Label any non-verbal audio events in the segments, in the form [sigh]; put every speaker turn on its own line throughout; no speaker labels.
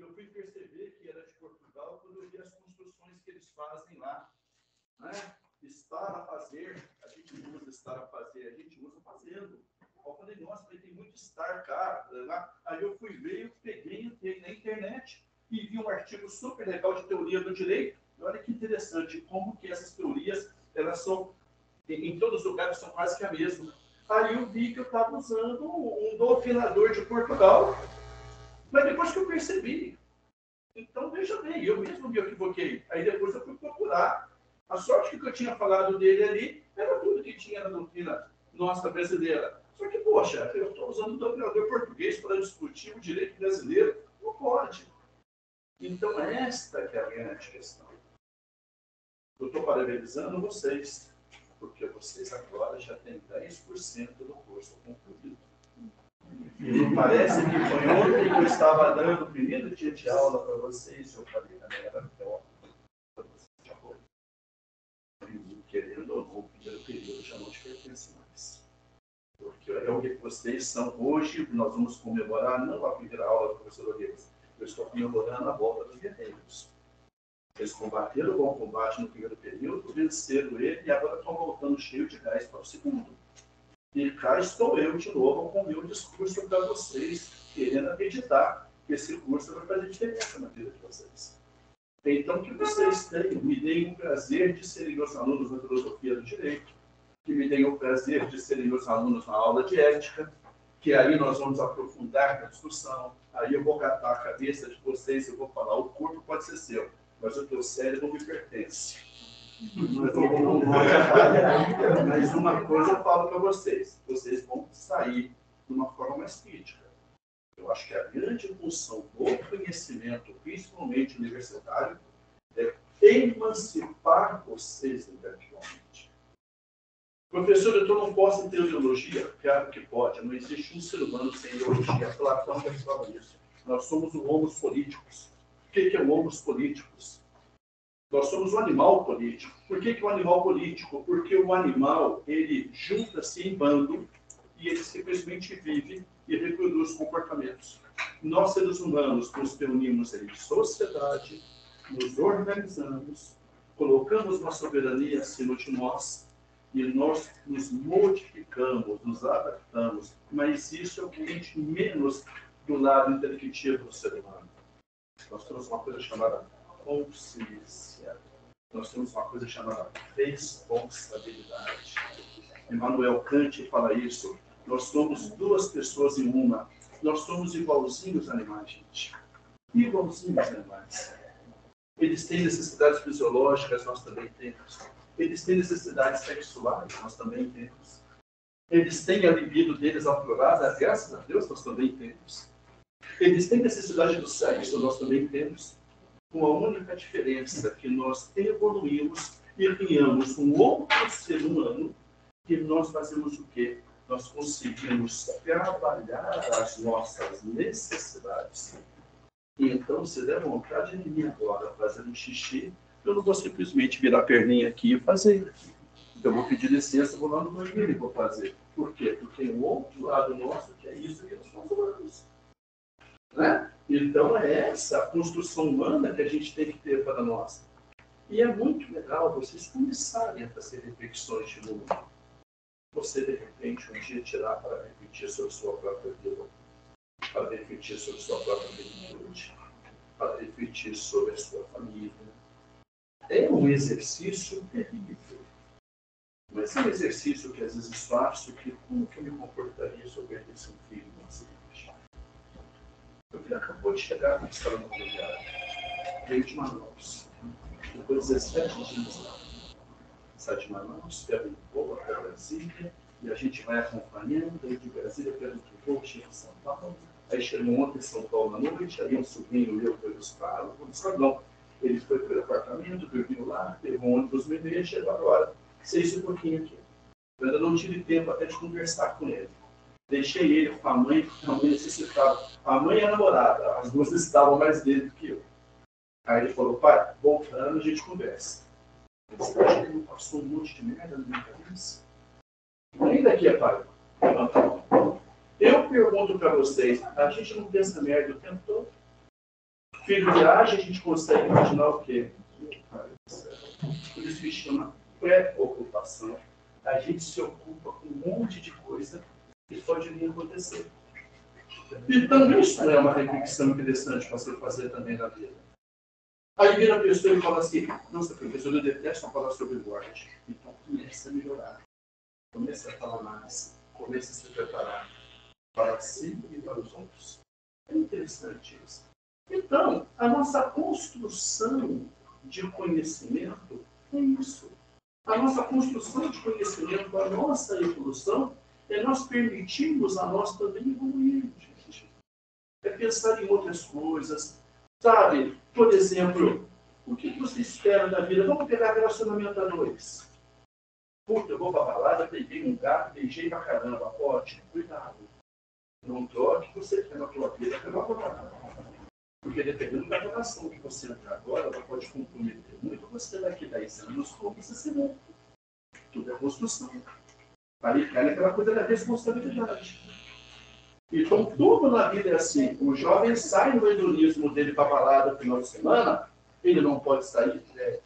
eu fui perceber que era de Portugal quando eu vi as construções que eles fazem lá. Né? Estar a fazer, a gente usa estar a fazer, a gente usa fazendo. Eu falei, nossa, mas tem muito estar, cara. Aí eu fui ver, eu peguei, na internet e vi um artigo super legal de teoria do direito. E olha que interessante, como que essas teorias, elas são, em, todos os lugares, são quase que a mesma. Aí eu vi que eu estava usando um doutrinador de Portugal, mas depois que eu percebi. Então, veja bem, eu mesmo me equivoquei. Aí depois eu fui procurar. A sorte que eu tinha falado dele ali era tudo que tinha na doutrina nossa brasileira. Só que, poxa, eu estou usando o doutrinador português para discutir o direito brasileiro. Não pode. Então, esta que é a grande questão. Eu estou parabenizando vocês, porque vocês agora já têm 10% do curso concluído. E não parece que foi ontem que eu estava dando o primeiro dia de aula para vocês, eu falei, na minha era para vocês. Querendo ou não, o primeiro período já não te pertence mais. Porque é o que vocês são hoje, nós vamos comemorar não a primeira aula do professor Orgues, eu estou comemorando a volta dos guerreiros. Eles combateram o bom combate no primeiro período, venceram ele e agora estão voltando cheio de gás para o segundo. E cá estou eu de novo com o meu discurso para vocês, querendo acreditar que esse curso vai fazer diferença na vida de vocês. Então, que vocês tenham, me deem o prazer de serem meus alunos na filosofia do direito, que me deem o prazer de serem meus alunos na aula de ética, que aí nós vamos aprofundar na discussão, aí eu vou catar a cabeça de vocês, eu vou falar, o corpo pode ser seu, mas o teu cérebro me pertence. Mas uma coisa eu falo para vocês, vocês vão sair de uma forma mais crítica. Eu acho que a grande função do conhecimento, principalmente universitário, é emancipar vocês intelectualmente. Professor, eu não posso ter ideologia? Claro que pode. Não existe um ser humano sem ideologia. Platão já fala isso. Nós somos homos políticos. O que é homos políticos? Nós somos um animal político. Por que, que um animal político? Porque o animal, ele junta-se em bando e ele simplesmente vive e reproduz comportamentos. Nós, seres humanos, nos reunimos em sociedade, nos organizamos, colocamos nossa soberania acima de nós e nós nos modificamos, nos adaptamos, mas isso é o que menos do lado intelectivo do ser humano. Nós temos uma coisa chamada consciência. Nós temos uma coisa chamada responsabilidade. Emmanuel Kant fala isso. Nós somos duas pessoas em uma. Nós somos igualzinhos animais, gente. Igualzinhos animais. Eles têm necessidades fisiológicas, nós também temos. Eles têm necessidades sexuais, nós também temos. Eles têm a libido deles aflorada, graças a Deus, nós também temos. Eles têm necessidade do sexo, nós também temos. Com a única diferença que nós evoluímos e criamos um outro ser humano que nós fazemos o quê? Nós conseguimos trabalhar as nossas necessidades. E então, se der vontade de mim agora fazer um xixi, eu não vou simplesmente virar a perninha aqui e fazer. Então, eu vou pedir licença, vou lá no banheiro e vou fazer. Por quê? Porque tem um outro lado nosso que é isso que nós humanos. Né? Então, é essa construção humana que a gente tem que ter para nós. E é muito legal vocês começarem a fazer reflexões de mundo. Você, de repente, um dia tirar para refletir sobre sua própria vida, para refletir sobre sua própria juventude, para refletir sobre a sua família, é um exercício terrível. Mas é um exercício que às vezes faço, que como que eu me comportaria se eu perdesse um filho? Meu filho acabou de chegar na escola imobiliária. Veio de Manaus. Depois de 17 dias lá. Sai de Manaus, pega um voo até Brasília, e a gente vai acompanhando, aí de Brasília pega outro voo, chega em São Paulo. Aí chegou ontem em São Paulo na noite, aí um sobrinho meu foi vou buscar não ele foi para o apartamento, dormiu lá, pegou um ônibus no e chegou agora. Seis e pouquinho aqui. Eu ainda não tive tempo até de conversar com ele. Deixei ele com a mãe, porque a mãe necessitava. A mãe e a namorada, as duas estavam mais dele do que eu. Aí ele falou, pai, voltando a gente conversa. Você acha que não passou um monte de merda na minha cabeça? Ainda aqui é pai. Eu pergunto para vocês, a gente não pensa merda o tempo todo? Filho viaja, a gente consegue imaginar o quê? Por isso que chama preocupação. A gente se ocupa com um monte de coisa que pode vir acontecer. Então, isso é uma reflexão interessante para você fazer também na vida. Aí vira a pessoa e fala assim: Nossa, professor, eu detesto falar sobre morte. Então, comece a melhorar. Comece a falar mais. Comece a se preparar para si e para os outros. É interessante isso. Então, a nossa construção de conhecimento é isso. A nossa construção de conhecimento, a nossa evolução, é nós permitirmos a nós também evoluir, gente. É pensar em outras coisas. Sabe, por exemplo, o que você espera da vida? Vamos pegar relacionamento a dois. Puta, eu vou pra balada, peguei um gato, beijei pra caramba. Ótimo, cuidado. Não troque você quer na tua vida pela balada. Porque dependendo da relação que você entrar agora, ela pode comprometer muito você daqui a 10 anos como você se. Tudo é construção. Vai ficar naquela coisa da responsabilidade. Então, tudo na vida é assim. O jovem sai no hedonismo dele para balada no final de semana, ele não pode sair, deve.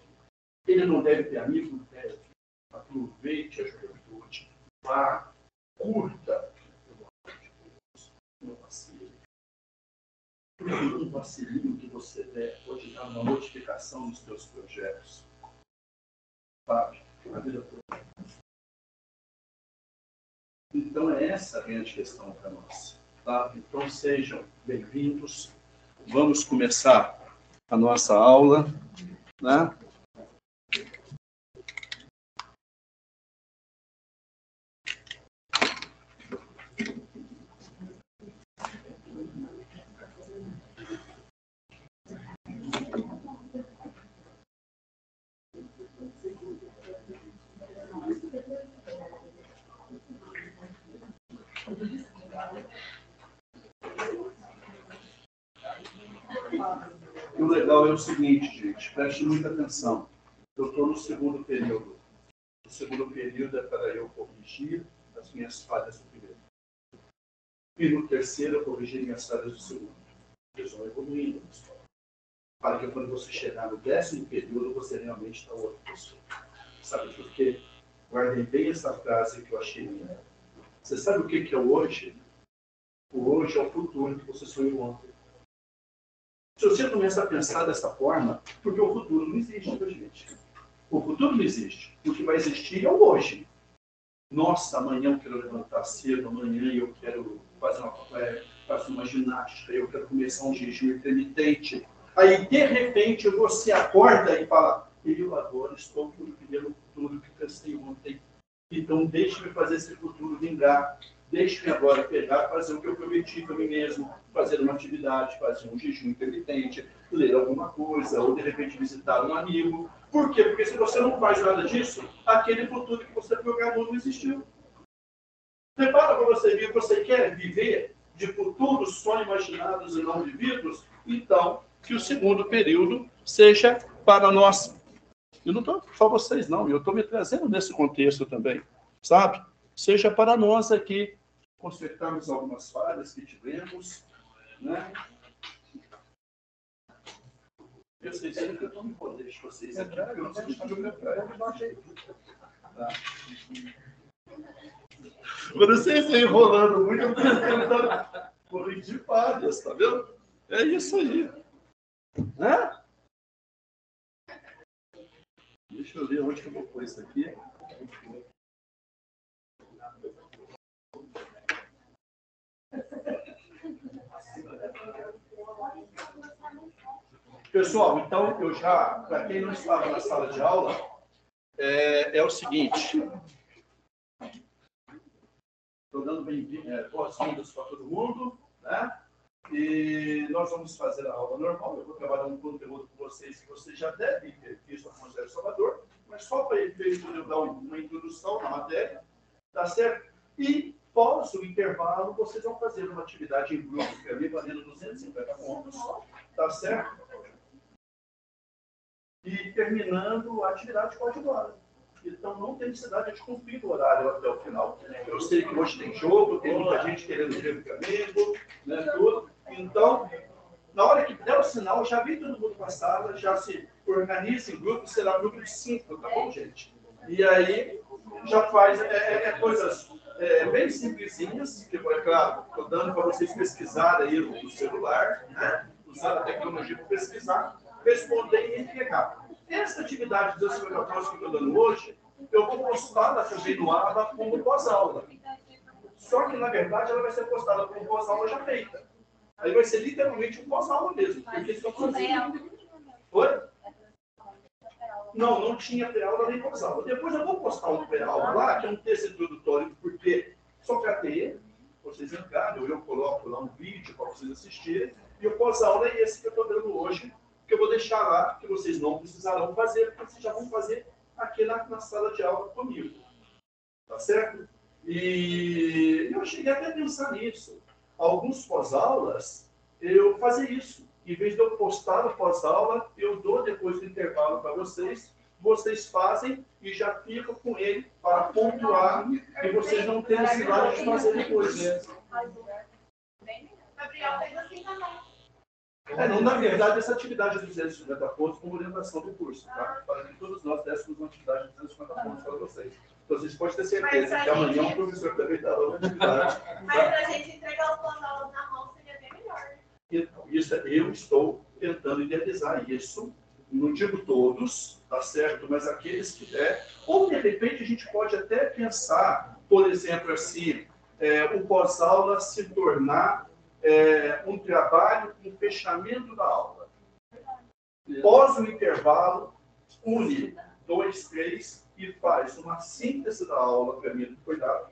Ele não deve ter amigo, deve. Aproveite a juventude. Vá, curta. Não vacile. Um vacilinho que você der pode dar uma modificação nos seus projetos. Sabe? A vida toda. Então, é essa a grande questão para nós. Tá? Então, sejam bem-vindos. Vamos começar a nossa aula. Né? E o legal é o seguinte, gente, preste muita atenção. Eu estou no segundo período. O segundo período é para eu corrigir as minhas falhas do primeiro. E no terceiro, eu corrigir minhas falhas do segundo. Eles vão evoluindo escola. Para que quando você chegar no décimo período, você realmente está outra pessoa. Sabe por quê? Guardei bem essa frase que eu achei minha. Você sabe o que é o hoje? O hoje é o futuro que você sonhou ontem. Se você começa a pensar dessa forma, porque o futuro não existe para gente. O futuro não existe. O que vai existir é o hoje. Nossa, amanhã eu quero levantar cedo, amanhã eu quero fazer uma, é, fazer uma ginástica, eu quero começar um jejum intermitente. Aí, de repente, você acorda e fala, eu agora estou vivendo o futuro que pensei ontem. Então, deixe-me fazer esse futuro vingar. Deixe-me agora pegar, fazer o que eu prometi para mim mesmo, fazer uma atividade, fazer um jejum intermitente, ler alguma coisa, ou de repente visitar um amigo. Por quê? Porque se você não faz nada disso, aquele futuro que você programou não existiu. Prepara para você ver que você quer viver de futuros só imaginados e não vividos, então que o segundo período seja para nós. Eu não estou só vocês, não, eu estou me trazendo nesse contexto também, sabe? Seja para nós aqui consertarmos algumas falhas que tivemos, né? Eu sei que eu estou me podendo de vocês aqui, eu não sei de tá. Quando vocês estão enrolando muito, eu estou tentando corrigir falhas, tá vendo? É isso aí. Né? Deixa eu ver onde que eu vou pôr isso aqui. Pessoal, então eu já, para quem não estava na sala de aula, é, é o seguinte. Estou dando é, boas-vindas para todo mundo, né? E nós vamos fazer a aula normal. Eu vou trabalhar um conteúdo com vocês que vocês já devem ter visto no Evangelho Salvador, mas só para ele poder dar uma introdução na matéria, tá certo? E após o intervalo, vocês vão fazer uma atividade em grupo para mim, valendo 250 pontos, tá certo? E terminando a atividade ir embora. Então não tem necessidade de cumprir o horário até o final. Eu sei que hoje tem jogo, tem muita gente querendo ver o Flamengo, né, tudo. Então, Na hora que der o sinal, já vem todo mundo sala, já se organiza em grupo, será grupo de cinco, tá bom, gente? E aí já faz é, é, é coisas é, bem simplesinhas, que, é claro, estou dando para vocês pesquisarem aí no celular, né? usar a tecnologia para pesquisar, responder e entregar. Essa atividade dos 50 pontos que eu estou dando hoje, eu vou postar também no ABA como pós-aula. Só que, na verdade, ela vai ser postada como pós-aula já feita. Aí vai ser literalmente um pós-aula mesmo. Porque estão fazendo. Oi? Não, não tinha pré-aula nem pós-aula. Depois eu vou postar um pré-aula lá, que é um texto introdutório, porque só para ter, vocês ou eu coloco lá um vídeo para vocês assistirem, e o pós-aula é esse que eu estou dando hoje, que eu vou deixar lá, que vocês não precisarão fazer, porque vocês já vão fazer aqui na, na sala de aula comigo. Tá certo? E eu cheguei até a pensar nisso. Alguns pós-aulas, eu fazer isso. Em vez de eu postar o pós-aula, eu dou depois do intervalo para vocês, vocês fazem e já ficam com ele para pontuar e vocês não terem necessidade de fazer depois. Né? Gabriel fez assim também. É, não, na verdade, essa atividade de 250 pontos como orientação do curso, tá? Para que todos nós dessemos uma atividade de 250 pontos para vocês. Então, vocês podem ter certeza que amanhã o professor também dará uma atividade. [laughs]
Mas para a gente entregar os plano na mão seria bem melhor.
Então, isso, é, eu estou tentando idealizar isso. Não digo todos, tá certo? Mas aqueles que der. Ou, de repente, a gente pode até pensar, por exemplo, assim, é, o pós-aula se tornar é, um trabalho com fechamento da aula. Pós o intervalo, une dois, três e faz uma síntese da aula para mim foi dado,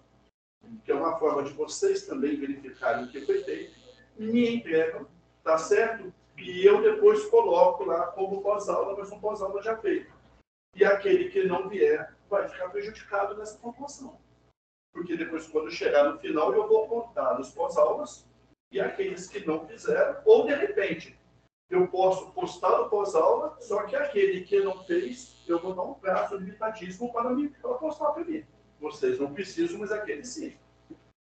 que é uma forma de vocês também verificarem o que foi feito, me entregam, tá certo? E eu depois coloco lá como pós-aula, mas um pós-aula já feito. E aquele que não vier vai ficar prejudicado nessa proporção. Porque depois, quando chegar no final, eu vou contar nos pós-aulas e aqueles que não fizeram, ou de repente, eu posso postar o pós-aula, só que aquele que não fez, eu vou dar um prazo limitadíssimo para, mim, para postar para mim. Vocês não precisam, mas aquele sim.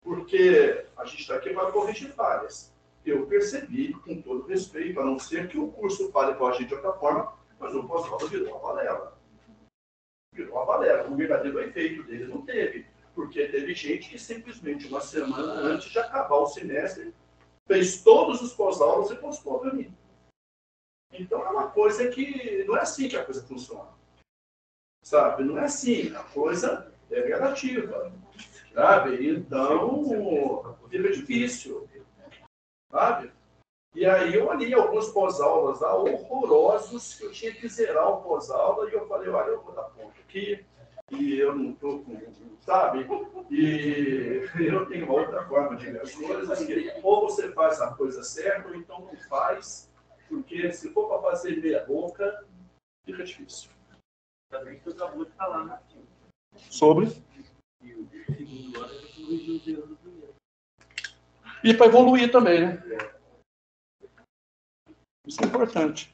Porque a gente está aqui para corrigir falhas. Eu percebi, com todo respeito, a não ser que o curso fale com a gente de outra forma, mas o pós-aula virou uma balela. Virou uma balela. O verdadeiro efeito dele não teve. Porque teve gente que simplesmente uma semana antes de acabar o semestre fez todos os pós-aulas e postou para mim. Então é uma coisa que não é assim que a coisa funciona. Sabe? Não é assim. A coisa é relativa. Sabe? Então fica difícil. Sabe? E aí eu olhei alguns pós-aulas lá horrorosos que eu tinha que zerar o pós-aula e eu falei, olha, eu vou dar ponto aqui e eu não estou com, sabe? E eu tenho uma outra forma de ver as coisas, que ou você faz a coisa certa, ou então não faz, porque se for para fazer meia boca, fica difícil.
Também que eu acabou de falar, né?
Sobre? E para evoluir também, né? Isso é importante.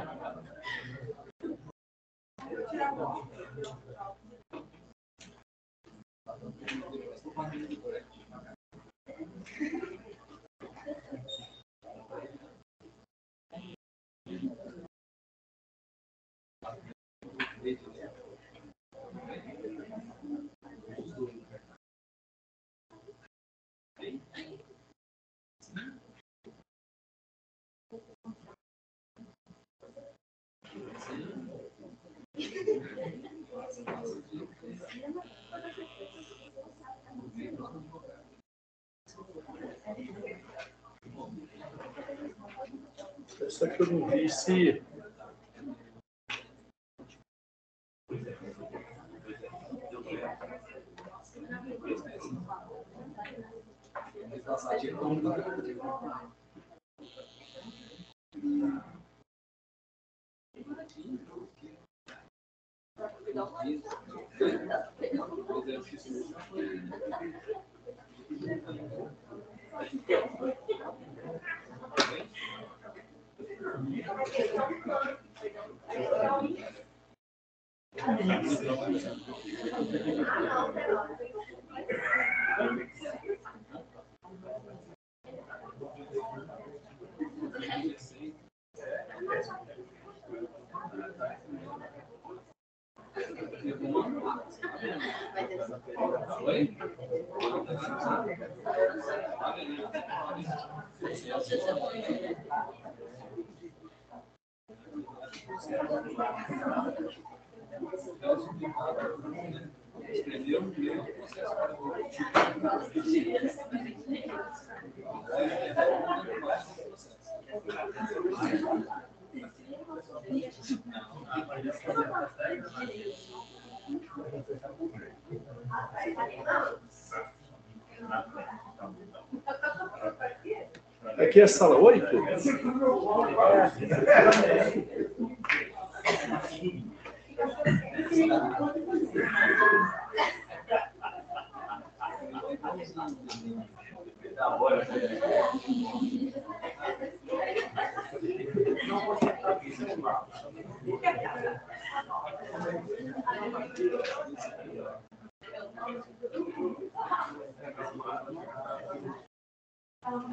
Só que eu não vi se. Aqui é sala 8?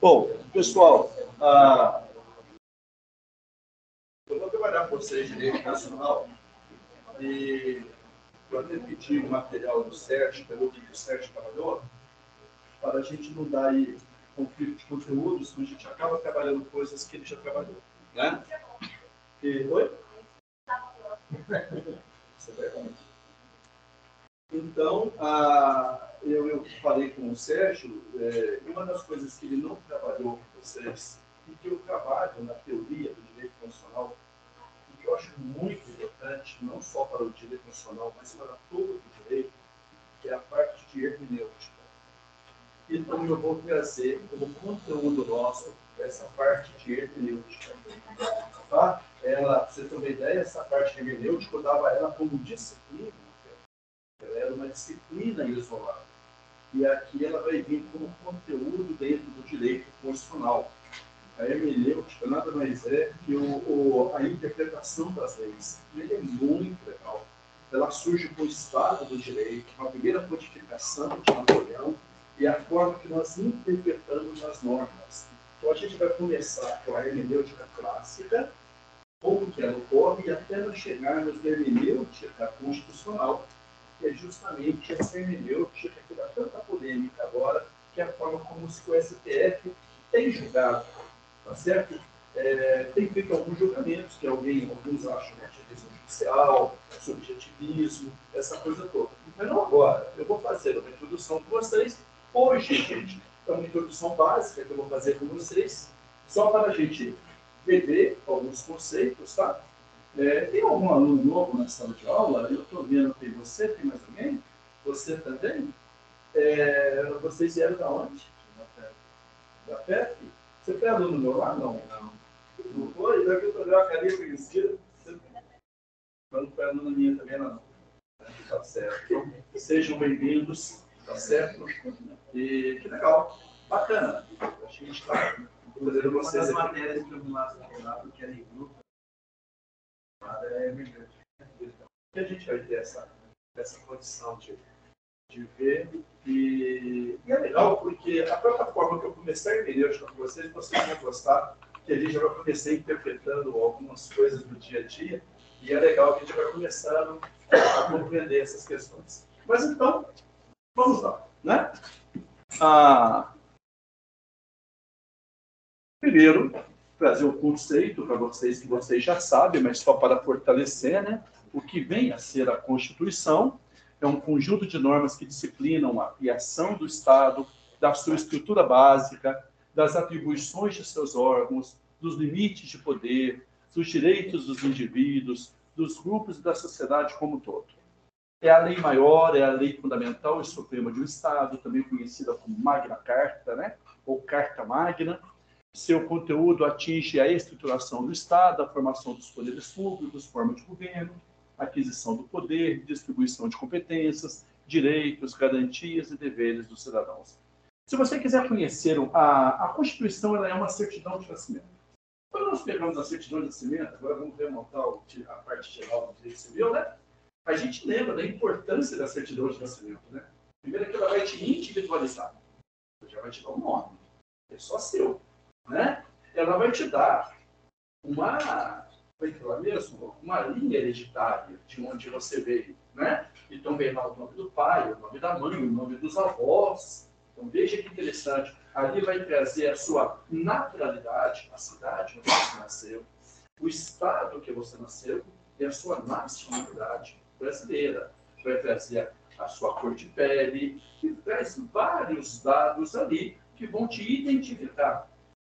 Bom, pessoal, ah, eu vou trabalhar com vocês direito nacional e eu até pedi o material do Sérgio, pelo que o Sérgio trabalhou, para a gente não dar aí conflito de conteúdos, senão a gente acaba trabalhando coisas que ele já trabalhou. Né? E, oi? Então, ah, eu, eu falei com o Sérgio, é, uma das coisas que ele não trabalhou com vocês, e que eu trabalho na teoria do direito constitucional, que eu acho muito importante, não só para o direito constitucional, mas para todo o direito, é a parte de hermenêutica. Então, eu vou trazer como conteúdo nosso essa parte de hermenêutica. Tá? Ela, você ter uma ideia, essa parte de hermenêutica eu dava ela como disciplina. Ela era uma disciplina isolada. E aqui ela vai vir como conteúdo dentro do direito constitucional. A hermenêutica nada mais é que o, o, a interpretação das leis. Ele é muito legal. Ela surge com o Estado do Direito, com a primeira codificação de Napoleão, e a forma que nós interpretamos as normas. Então a gente vai começar com a hermenêutica clássica, como que ela ocorre, e até nós chegarmos na hermenêutica constitucional, que é justamente essa hermenêutica que dá tanta polêmica agora, que é a forma como o STF tem julgado, tá certo? É, tem feito alguns julgamentos que alguém, alguns acham né, ativismo judicial, subjetivismo, essa coisa toda. Mas não agora. Eu vou fazer uma introdução com vocês hoje, gente. É uma introdução básica que eu vou fazer com vocês, só para a gente ver alguns conceitos, tá? É, tem algum aluno novo na sala de aula? Eu estou vendo, tem você, tem mais alguém? Você também? É, vocês vieram da onde? Da PEP? Você foi aluno meu lá? Não. Não, não foi? Então eu estou a carinha conhecida. Mas não foi aluno minha também, não. Tá certo. Sejam bem-vindos, tá certo? E que legal, bacana. Acho que a gente está fazendo vocês.
Uma das matérias que eu vi lá, porque era em grupo, é brilhante.
E a gente vai ter essa, essa condição de, de ver. E, e, é legal porque a própria forma que eu comecei a entender com vocês, vocês vão gostar, que a gente já vai começar interpretando algumas coisas do dia a dia. E é legal que a gente vai começando a compreender essas questões. Mas então, vamos lá. Né? Ah, primeiro, trazer o conceito para vocês que vocês já sabem, mas só para fortalecer, né? O que vem a ser a Constituição é um conjunto de normas que disciplinam a criação do Estado, da sua estrutura básica, das atribuições de seus órgãos, dos limites de poder, dos direitos dos indivíduos, dos grupos e da sociedade como um todo. É a lei maior, é a lei fundamental e suprema de um Estado, também conhecida como Magna Carta, né? ou Carta Magna. Seu conteúdo atinge a estruturação do Estado, a formação dos poderes públicos, forma de governo, aquisição do poder, distribuição de competências, direitos, garantias e deveres dos cidadãos. Se você quiser conhecer a, a Constituição, ela é uma certidão de nascimento. Quando nós pegamos a certidão de nascimento, agora vamos remontar a parte geral do direito civil, né? A gente lembra da importância da certidão de nascimento, né? Primeiro que ela vai te individualizar. Já vai te dar um nome. É só seu, né? Ela vai te dar uma foi aquilo mesmo, uma linha hereditária de onde você veio, né? Então vem lá o nome do pai, o nome da mãe, o nome dos avós. Então veja que interessante. Ali vai trazer a sua naturalidade, a cidade onde você nasceu, o estado que você nasceu e a sua nacionalidade brasileira. Vai trazer a sua cor de pele e traz vários dados ali que vão te identificar.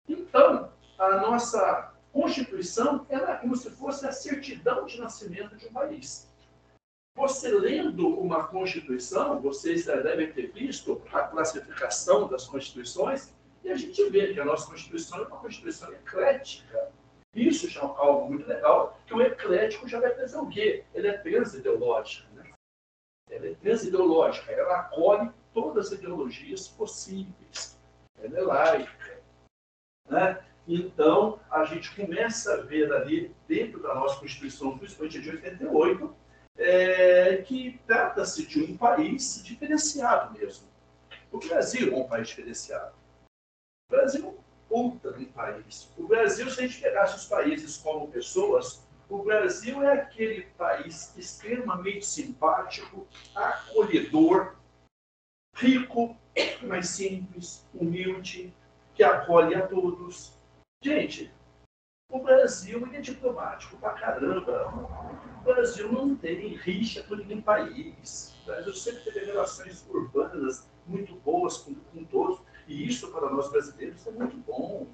Então, a nossa Constituição ela é como se fosse a certidão de nascimento de um país. Você lendo uma Constituição, vocês devem ter visto a classificação das Constituições, e a gente vê que a nossa Constituição é uma Constituição eclética. Isso já é algo muito legal, que o eclético já vai trazer o quê? Ele é transideológico. Né? Ela é transideológica, ela acolhe todas as ideologias possíveis. Ela é laica. Né? Então, a gente começa a ver ali, dentro da nossa Constituição, principalmente de 88, é, que trata-se de um país diferenciado mesmo. O Brasil é um país diferenciado. O Brasil é um puta de um país. O Brasil, se a gente pegasse os países como pessoas, o Brasil é aquele país extremamente simpático, acolhedor, rico, mas simples, humilde, que acolhe a todos, Gente, o Brasil é diplomático pra caramba. O Brasil não tem rixa com nenhum país. O Brasil sempre teve relações urbanas muito boas com, com todos. E isso, para nós brasileiros, é muito bom.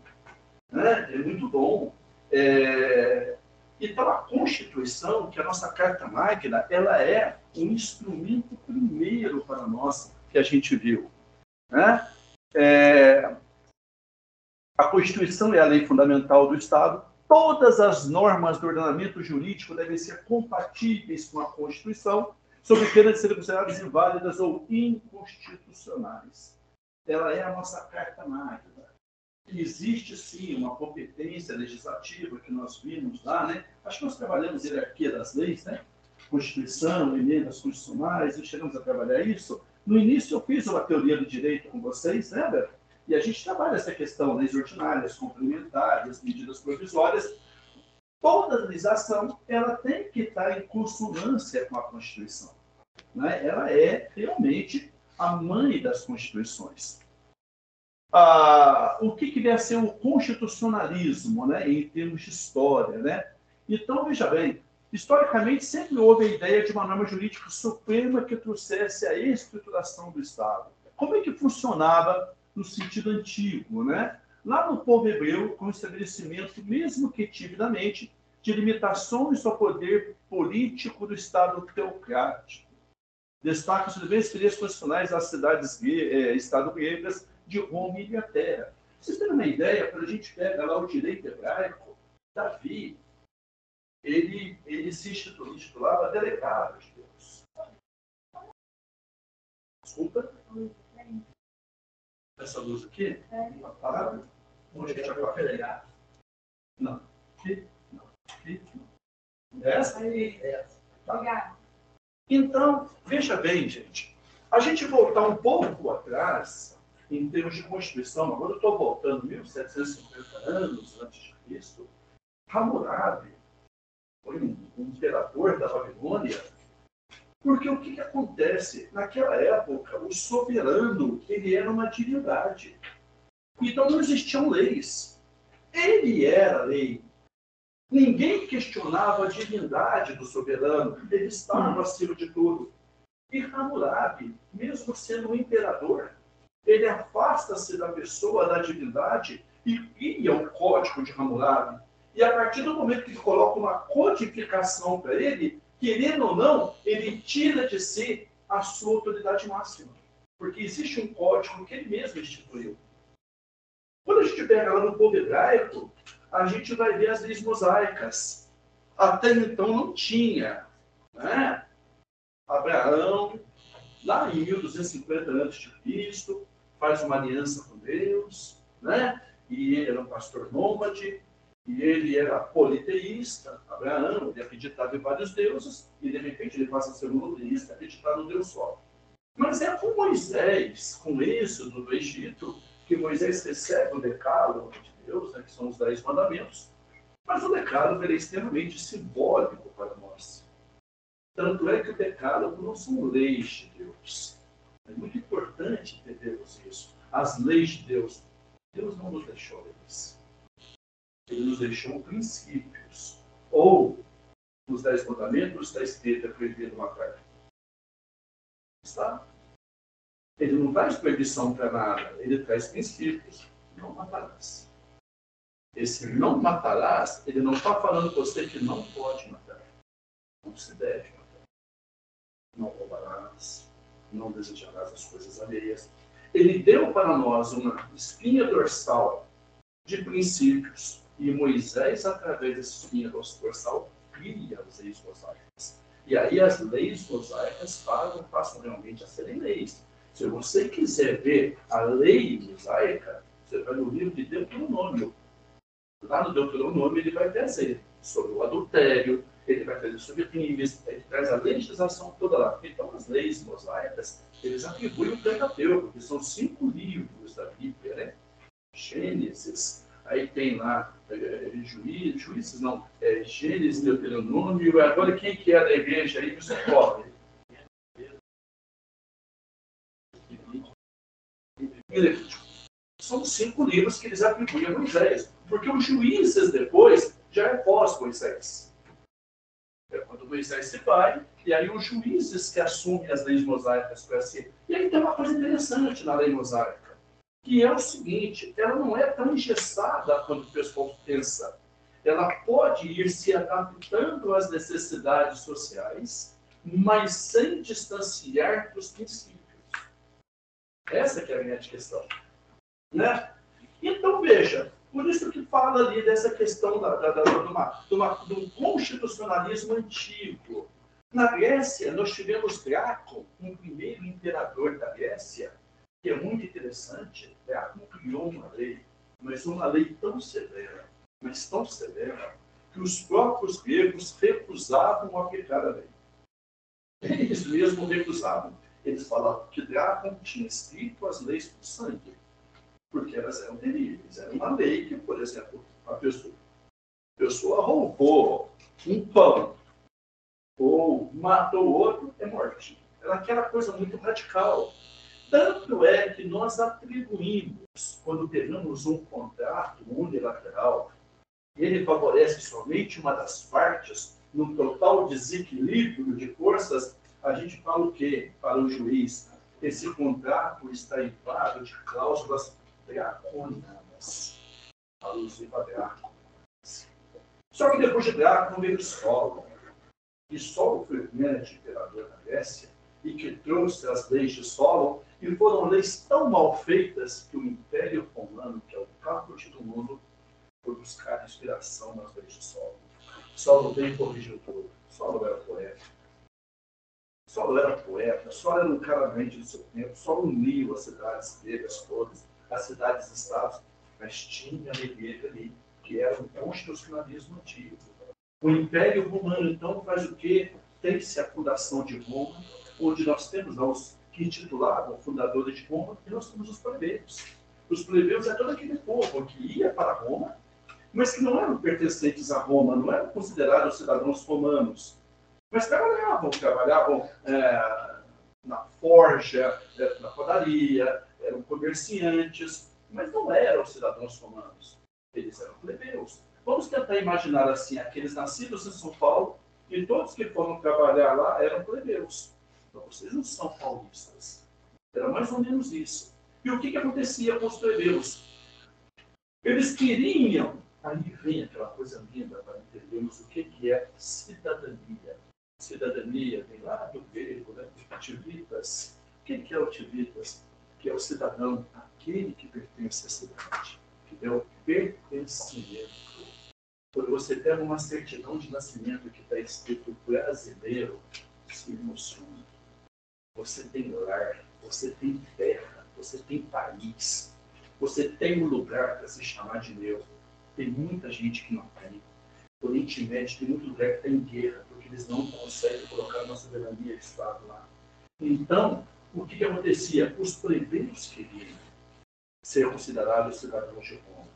Né? É muito bom. É... Então, a Constituição, que é a nossa Carta Magna, ela é um instrumento primeiro para nós que a gente viu. Né? É... A Constituição é a lei fundamental do Estado. Todas as normas do ordenamento jurídico devem ser compatíveis com a Constituição, sob pena de serem consideradas inválidas ou inconstitucionais. Ela é a nossa carta magna. Existe sim uma competência legislativa que nós vimos lá, né? Acho que nós trabalhamos hierarquia das leis, né? Constituição, emendas constitucionais, e chegamos a trabalhar isso. No início eu fiz uma teoria do direito com vocês, né, Beto? E a gente trabalha essa questão, leis ordinárias, complementares, medidas provisórias. Toda legislação ela tem que estar em consonância com a Constituição. Né? Ela é realmente a mãe das Constituições. Ah, o que, que deve ser o constitucionalismo né, em termos de história? Né? Então, veja bem, historicamente sempre houve a ideia de uma norma jurídica suprema que trouxesse a estruturação do Estado. Como é que funcionava no sentido antigo, né? Lá no povo hebreu, com o estabelecimento, mesmo que timidamente, de limitações ao poder político do Estado teocrático. Destaca-se também as experiências constitucionais das cidades é, Estado gregas de Roma e Inglaterra. Vocês têm uma ideia, quando a gente pega lá o direito hebraico, Davi, ele, ele se intitulava delegado de Deus. Desculpa? Essa luz aqui, apagada. Onde a gente apaga? Não. Aqui? Não. Aqui? Não. Essa? Essa. Tá. Então, veja bem, gente. A gente voltar um pouco atrás, em termos de Constituição, agora eu estou voltando 1750 anos antes de Cristo, Hammurabi, foi um, um imperador da Babilônia. Porque o que, que acontece? Naquela época, o soberano ele era uma divindade. Então não existiam leis. Ele era a lei. Ninguém questionava a divindade do soberano. Ele estava acima de tudo. E Hammurabi, mesmo sendo um imperador, ele afasta-se da pessoa, da divindade, e cria o código de Hammurabi. E a partir do momento que coloca uma codificação para ele, querendo ou não, ele tira de si a sua autoridade máxima. Porque existe um código que ele mesmo instituiu. Quando a gente pega lá no povo hebraico, a gente vai ver as leis mosaicas. Até então não tinha. Né? Abraão, lá em 1250 a.C., faz uma aliança com Deus, né? e ele era um pastor nômade, e ele era politeísta, Abraão, ele acreditava em vários deuses, e de repente ele passa a ser monoteísta, acreditar no Deus só. Mas é com Moisés, com êxodo do Egito, que Moisés recebe o decálogo de Deus, né, que são os dez mandamentos, mas o decálogo é extremamente simbólico para nós. Tanto é que o decálogo não são leis de Deus. É muito importante entendermos isso. As leis de Deus. Deus não nos deixou leis. Ele nos deixou princípios. Ou, nos Dez Mandamentos, está escrito, é proibido matar. Está? Ele não traz proibição para nada, ele traz princípios. Não matarás. Esse não matarás, ele não está falando para você que não pode matar. Não se deve matar. Não roubarás. Não desejarás as coisas alheias. Ele deu para nós uma espinha dorsal de princípios. E Moisés, através dessa espinha dorsal, cria as leis mosaicas. E aí as leis mosaicas passam realmente a serem leis. Se você quiser ver a lei mosaica, você vai no livro de Deuteronômio. Lá no Deuteronômio ele vai trazer sobre o adultério, ele vai trazer sobre crimes, ele traz a legislação toda lá. Então as leis mosaicas, eles atribuem o Pentateuco, que são cinco livros da Bíblia, né? Gênesis, aí tem lá é, juízes, não, é, Gênesis, Deuteronômio, agora quem que é da igreja aí, você cobre. São cinco livros que eles atribuem a Moisés. Porque os juízes depois já é pós-Moisés. É quando Moisés se vai, e aí os juízes que assumem as leis mosaicas para si. E aí tem uma coisa interessante na lei mosaica, que é o seguinte, ela não é tão engessada quanto o pessoal pensa. Ela pode ir se adaptando às necessidades sociais, mas sem distanciar dos princípios. Essa que é a minha questão. Né? Então, veja, por isso que fala ali dessa questão da, da, da, de, uma, um constitucionalismo antigo. Na Grécia, nós tivemos Drácon, um primeiro imperador da Grécia, que é muito interessante. Drácon criou uma lei, mas uma lei tão severa, mas tão severa, que os próprios gregos recusavam aplicar a lei. Eles mesmos recusavam. Eles falavam que Drácon tinha escrito as leis por sangue porque elas eram terríveis. Era uma lei que, por exemplo, a pessoa, a pessoa roubou um pão ou matou outro, é morte. Era aquela coisa muito radical. Tanto é que nós atribuímos, quando pegamos um contrato unilateral, ele favorece somente uma das partes, no total desequilíbrio de forças, a gente fala o quê? Para o juiz, esse contrato está invado de cláusulas dracônicas, alusiva a Drácula. Só que depois de Drácula veio Solo. E Solo foi o primeiro imperador da Grécia e que trouxe as leis de Solo, e foram leis tão mal feitas que o Império Romano, que é o caput do mundo, foi buscar inspiração nas leis de Solo. Solo veio e corrigiu tudo. Solo era poeta. Solo era poeta, Solo era um cara mente do seu tempo, Solo uniu as cidades gregas todas as cidades-estados, mas tinha a ali, que era o constitucionalismo antigo. O Império Romano, então, faz o quê? Tem-se a fundação de Roma, onde nós temos os que intitulavam fundadores de Roma, e nós temos os plebeus. Os plebeus é todo aquele povo que ia para Roma mas que não eram pertencentes a Roma, não eram considerados cidadãos romanos, mas trabalhavam, trabalhavam é, na forja, é, na padaria, eram comerciantes, mas não eram cidadãos romanos, eles eram plebeus. Vamos tentar imaginar assim, aqueles nascidos em São Paulo e todos que foram trabalhar lá eram plebeus. Então, vocês não são paulistas. Era mais ou menos isso. E o que, que acontecia com os plebeus? Eles queriam, aí vem aquela coisa linda para entendermos o que, que é cidadania. Cidadania vem lá do grego, né? Tivitas. O que, que é o tivitas? Que é o cidadão, aquele que pertence à cidade, que é o pertencimento. Quando você pega uma certidão de nascimento que está escrito brasileiro, se emociona. Você tem lar, você tem terra, você tem país, você tem um lugar para se chamar de meu. Tem muita gente que não tem. O Oriente Médio tem muito lugar que está em guerra, porque eles não conseguem colocar uma soberania de Estado lá. Então, o que, que acontecia? Os plebeus queriam ser considerados cidadãos de Roma.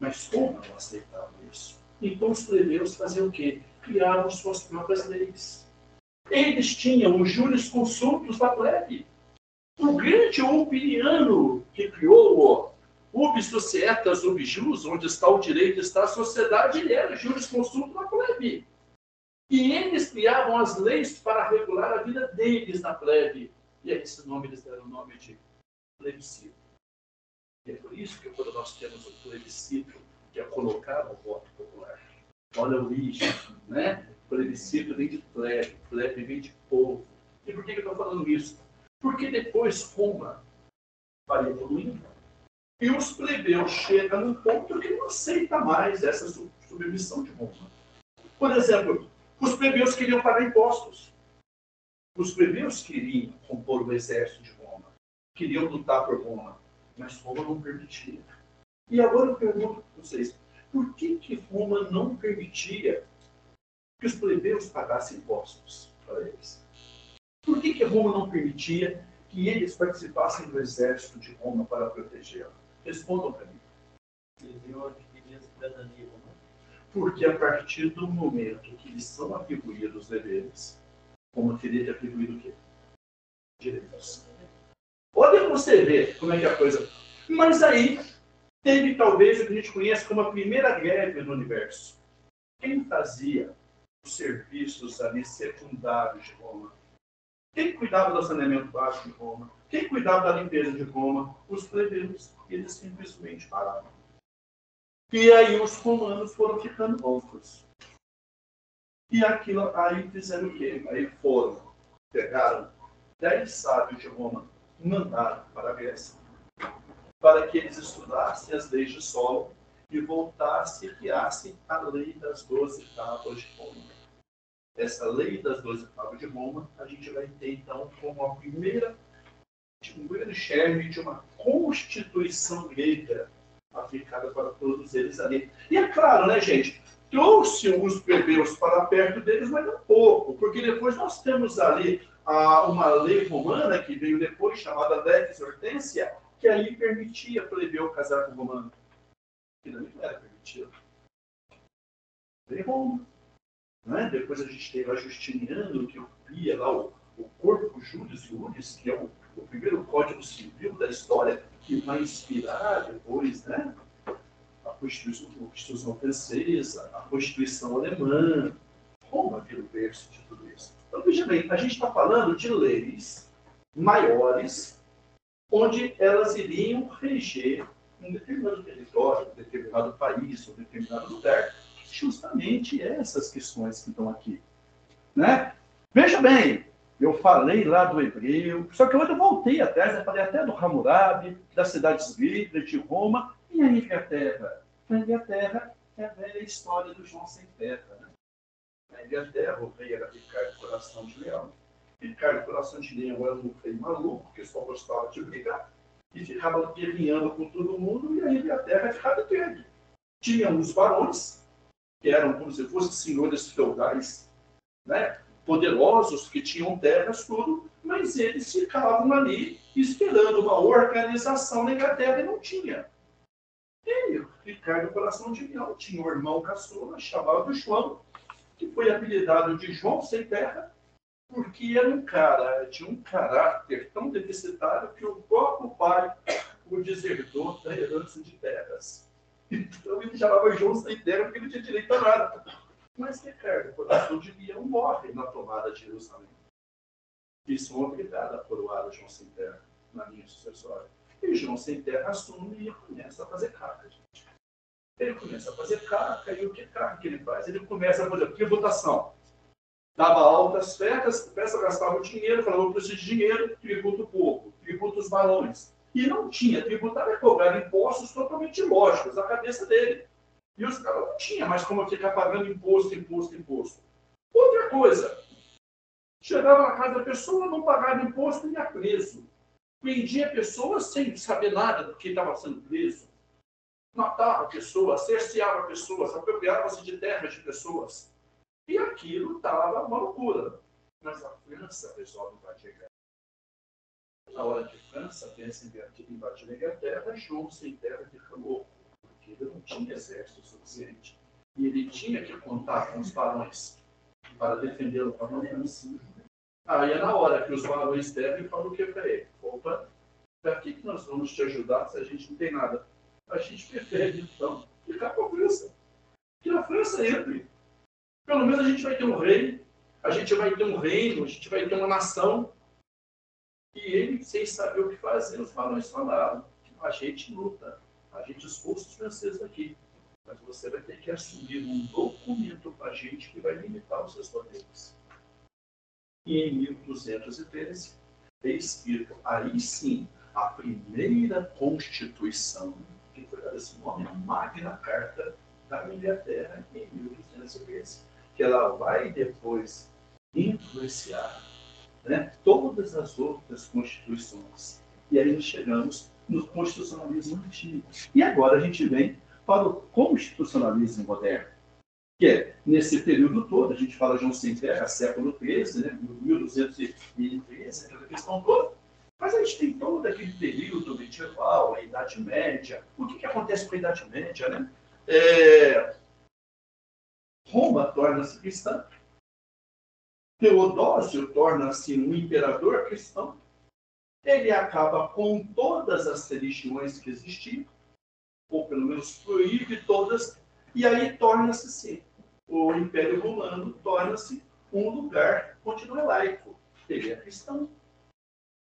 Mas Roma não aceitava isso. Então os plebeus faziam o quê? Criavam suas próprias leis. Eles tinham os juros consultos da plebe. O grande Opiniano que criou o Ubi Societas Ubi Jus, onde está o direito, está a sociedade, ele era jurisconsulto da plebe. E eles criavam as leis para regular a vida deles na plebe. E a esse nome eles deram o nome de plebiscito. E é por isso que quando nós temos o plebiscito, que é colocar o voto popular, olha a origem, né? Plebiscito vem de plebe, plebe vem de povo. E por que eu estou falando isso? Porque depois Roma vai evoluindo e os plebeus chegam num ponto que não aceita mais essa submissão de Roma. Por exemplo, os plebeus queriam pagar impostos. Os plebeus queriam compor o exército de Roma, queriam lutar por Roma, mas Roma não permitia. E agora eu pergunto para vocês, por que, que Roma não permitia que os plebeus pagassem impostos para eles? Por que, que Roma não permitia que eles participassem do exército de Roma para protegê-la? Respondam para mim. Porque a partir do momento que eles são atribuídos deveres, como teria que atribuído o quê? Direitos. Olha você ver como é que é a coisa. Mas aí teve talvez o que a gente conhece como a primeira greve no universo. Quem fazia os serviços ali secundários de Roma? Quem cuidava do saneamento básico de Roma? Quem cuidava da limpeza de Roma? Os plebeus. Eles simplesmente paravam. E aí os romanos foram ficando loucos. E aquilo aí fizeram o quê? Aí foram, pegaram dez sábios de Roma, mandaram para a Grécia, para que eles estudassem as leis de solo e voltassem e criassem a lei das doze tábuas de Roma essa lei das doze tábuas de Roma, a gente vai ter então como a primeira, um grande germe de uma constituição grega aplicada para todos eles ali. E é claro, né, gente? Trouxe os plebeus para perto deles, mas não pouco, porque depois nós temos ali ah, uma lei romana que veio depois, chamada Lex Hortensia, que aí permitia plebeu casar com romano. Não era permitido. Lei Roma. Né? Depois a gente teve a Justiniano, que cria lá o, o Corpo Juris Iuris, que é o, o, primeiro código civil da história, que vai inspirar depois né? a, Constituição, a Constituição Francesa, a Constituição Alemã. Roma vira o berço de tudo isso. Então, veja bem, a gente está falando de leis maiores, onde elas iriam reger um determinado território, um determinado país, um determinado lugar, justamente essas questões que estão aqui. Né? Veja bem, eu falei lá do hebreu, só que eu voltei atrás, eu falei até do Hammurabi, das cidades livres, de Roma, e a Inglaterra. A Inglaterra é a velha história do João Sem Terra. Né? Na Inglaterra, o rei era Ricardo Coração de Leão. Ricardo Coração de Leão era um rei maluco, que só gostava de brigar, e ficava guerreando com todo mundo, e a Inglaterra ficava entregue. Tinha os barões, que eram como se fossem senhores feudais, né? poderosos, que tinham terras, tudo, mas eles ficavam ali esperando uma organização na Inglaterra e não tinha. E Ricardo Coração de Leão tinha um irmão caçula chamado João, que foi apelidado de João Sem Terra, porque era um cara, tinha um caráter tão deficitário que o próprio pai o deserdou da herança de terras. Então ele chamava João Sem Terra porque não tinha direito a nada. Mas Ricardo, coração de leão, morre na tomada de Jerusalém. E são obrigados a coroar João Sem Terra na linha sucessória. E João Sem Terra assume e começa a fazer caca, gente. Ele começa a fazer caca, e o que caca que ele faz? Ele começa a fazer tributação. Dava altas festas, começa a gastar o dinheiro, falava, eu preciso de dinheiro, tributo pouco, tributo os balões. E não tinha, tributar é cobrar impostos totalmente lógicos, na cabeça dele. E os caras não tinham mais como ficar pagando imposto, imposto, imposto. Outra coisa, chegava na casa da pessoa, não pagava imposto e ia preso. Prendia pessoas sem saber nada do que estava sendo preso. Matava pessoas, cerceava pessoas, apropriava-se de terras de pessoas. E aquilo estava uma loucura. Mas a França resolve invadir a. Na hora de França, pensa em invadir a Inglaterra, João sem terra fica louco ele não tinha exército suficiente. E ele tinha que contar com os barões para defendê-lo para não Aí é na hora que os barões devem, falou o que para ele? Opa, para que, que nós vamos te ajudar se a gente não tem nada? A gente prefere, então, ficar com a França. Que a França entre. Pelo menos a gente vai ter um rei, a gente vai ter um reino, a gente vai ter uma nação. E ele, sem saber o que fazer, os barões falaram: a gente luta a gente expulsa os franceses daqui. Mas você vai ter que assumir um documento para a gente que vai limitar os seus poderes. E em 1213 é escrito, aí sim, a primeira Constituição, que foi dada esse nome, a Magna Carta da Inglaterra, em 1213, que ela vai depois influenciar né, todas as outras constituições. E aí nós chegamos no constitucionalismo antigo. E agora a gente vem para o constitucionalismo moderno, que é, nesse período todo, a gente fala de um sem terra, século XIII, né, 1213, aquela questão toda, mas a gente tem todo aquele período medieval, a Idade Média. O que, que acontece com a Idade Média? Né? É... Roma torna-se cristã, Teodósio torna-se um imperador cristão, ele acaba com todas as religiões que existiam, ou pelo menos proíbe todas, e aí torna-se sim. O Império Romano torna-se um lugar onde não é laico. Ele é cristão.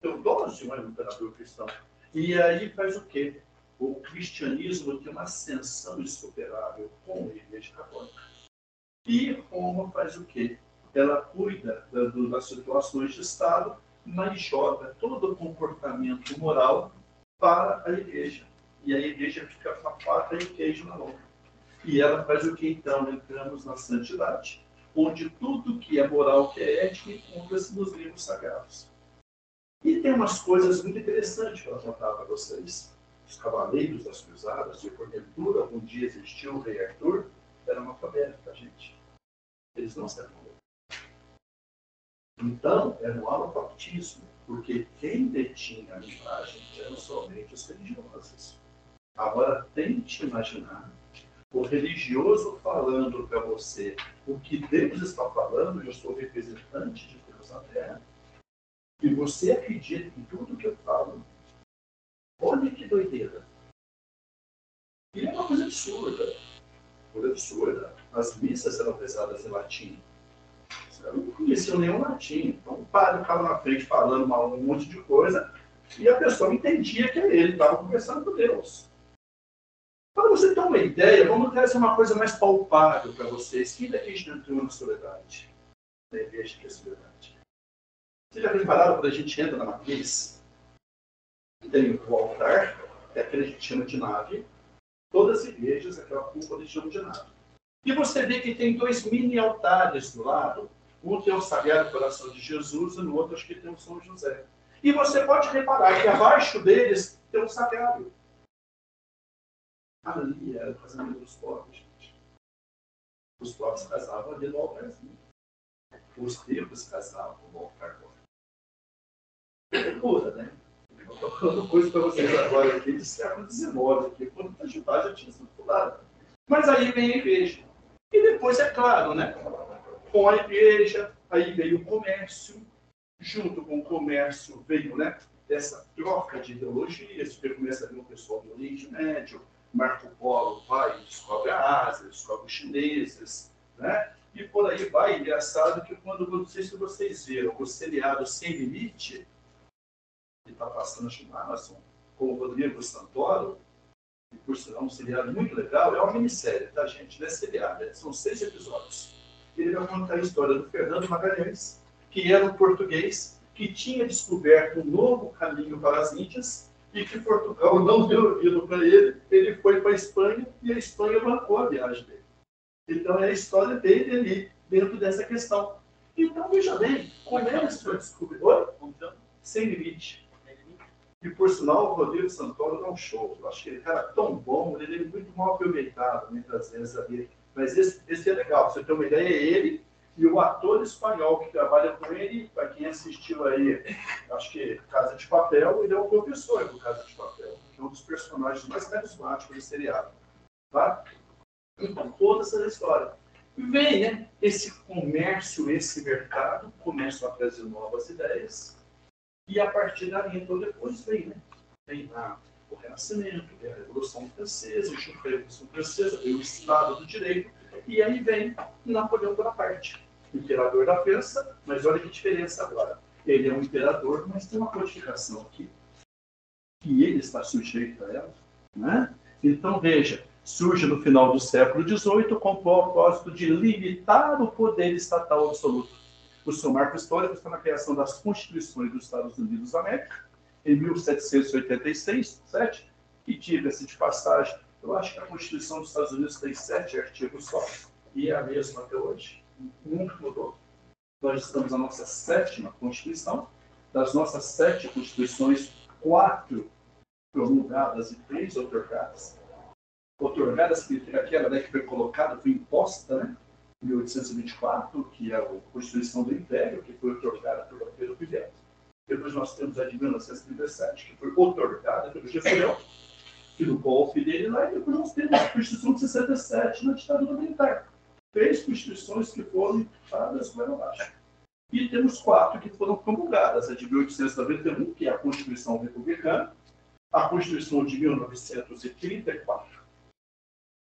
Teodósio é um imperador cristão. E aí faz o quê? O cristianismo tem uma ascensão insuperável com a Igreja Católica. E Roma faz o quê? Ela cuida das situações de Estado mas joga todo o comportamento moral para a igreja. E a igreja fica com a faca e queijo na mão. E ela faz o que então? Entramos na santidade, onde tudo que é moral, que é ético, encontra-se nos livros sagrados. E tem umas coisas muito interessantes para contar para vocês. Os cavaleiros das cruzadas, e porventura algum dia existiu o rei Arthur, era uma família, tá, gente? Eles não serão então, era um anabaptismo, porque quem detinha a linguagem eram somente os religiosos. Agora, tente imaginar o religioso falando para você o que Deus está falando, eu sou representante de Deus na Terra, e você acredita em tudo que eu falo. Olha que doideira. E é uma coisa absurda. Coisa absurda. As missas eram pesadas em latim eu não conhecia nenhum latim. Então o padre ficava na frente falando um monte de coisa e a pessoa entendia que ele estava conversando com Deus. Para você ter uma ideia, vamos trazer uma coisa mais palpável para vocês. Quem daqui já entrou na soledade? Na igreja que é soledade. Vocês já prepararam quando a gente entra na matriz? Tem o altar, é aquele que a gente chama de nave. Todas as igrejas, aquela cúpula, de nave. E você vê que tem dois mini altares do lado, um tem o Sagrado Coração de Jesus e no outro acho que tem o São José. E você pode reparar que abaixo deles tem um sagrado. Ali era o casamento dos pobres, gente. Os pobres casavam ali no altarzinho. Os ricos casavam no altar. É pura, né? Estou falando coisa para vocês agora aqui de século XIX, aqui, quando o Tajibá já tinha sido fundado. Mas aí vem a igreja. E depois, é claro, né? Com a igreja, aí veio o comércio, junto com o comércio veio né, essa troca de ideologias, porque começa a vir o pessoal do Oriente Médio, Marco Polo vai e descobre a Ásia, descobre os chineses, né? E por aí vai. Engraçado que quando, não sei se vocês viram, o seriado Sem Limite, que está passando na Amazon, com o Rodrigo Santoro, e por sinal um seriado muito legal, é uma minissérie, tá, gente? Não é seriado, é, são seis episódios. Ele vai contar a história do Fernando Magalhães, que era um português que tinha descoberto um novo caminho para as Índias e que Portugal [laughs] não deu ouvido para ele. Ele foi para a Espanha e a Espanha bancou a viagem dele. Então é a história dele ali, dentro dessa questão. Então, veja bem, como é que o descobridor? Sem limite. E por sinal, o Rodrigo Santoro dá um show. Eu acho que ele é cara tão bom, ele é muito mal aproveitado muitas vezes ali. Mas esse, esse é legal, você ter uma ideia, é ele e o ator espanhol que trabalha com ele, para quem assistiu aí, acho que Casa de Papel, ele é o professor do Casa de Papel, que é um dos personagens mais carismáticos do seriado. Tá? Então, toda essa história. E vem, né? Esse comércio, esse mercado, começam a trazer novas ideias, e a partir daí, então, depois vem, né? Vem a, o Renascimento, vem a Revolução Francesa, a Revolução Francesa, vem o Estado do Direito, e aí vem Napoleão Bonaparte, imperador da França, mas olha que diferença agora. Ele é um imperador, mas tem uma codificação aqui, que ele está sujeito a ela. Né? Então, veja, surge no final do século XVIII com o propósito de limitar o poder estatal absoluto. O seu marco histórico está na criação das Constituições dos Estados Unidos da América, em 1786, 7, e diga-se de passagem, eu acho que a Constituição dos Estados Unidos tem sete artigos só, e é a mesma até hoje, nunca mudou. Nós estamos na nossa sétima Constituição, das nossas sete Constituições, quatro promulgadas e três otorgadas otorgadas, que aquela né, que foi colocada, foi imposta, né? Em 1824, que é a Constituição do Império, que foi otorgada pelo Pedro I. Depois nós temos a de 1937, que foi otorgada pelo Getúlio, que no golpe dele lá, e depois nós temos a Constituição de 67 na ditadura militar. Três constituições que foram dadas com abaixo. E temos quatro que foram promulgadas. A de 1891, que é a Constituição Republicana, a Constituição de 1934,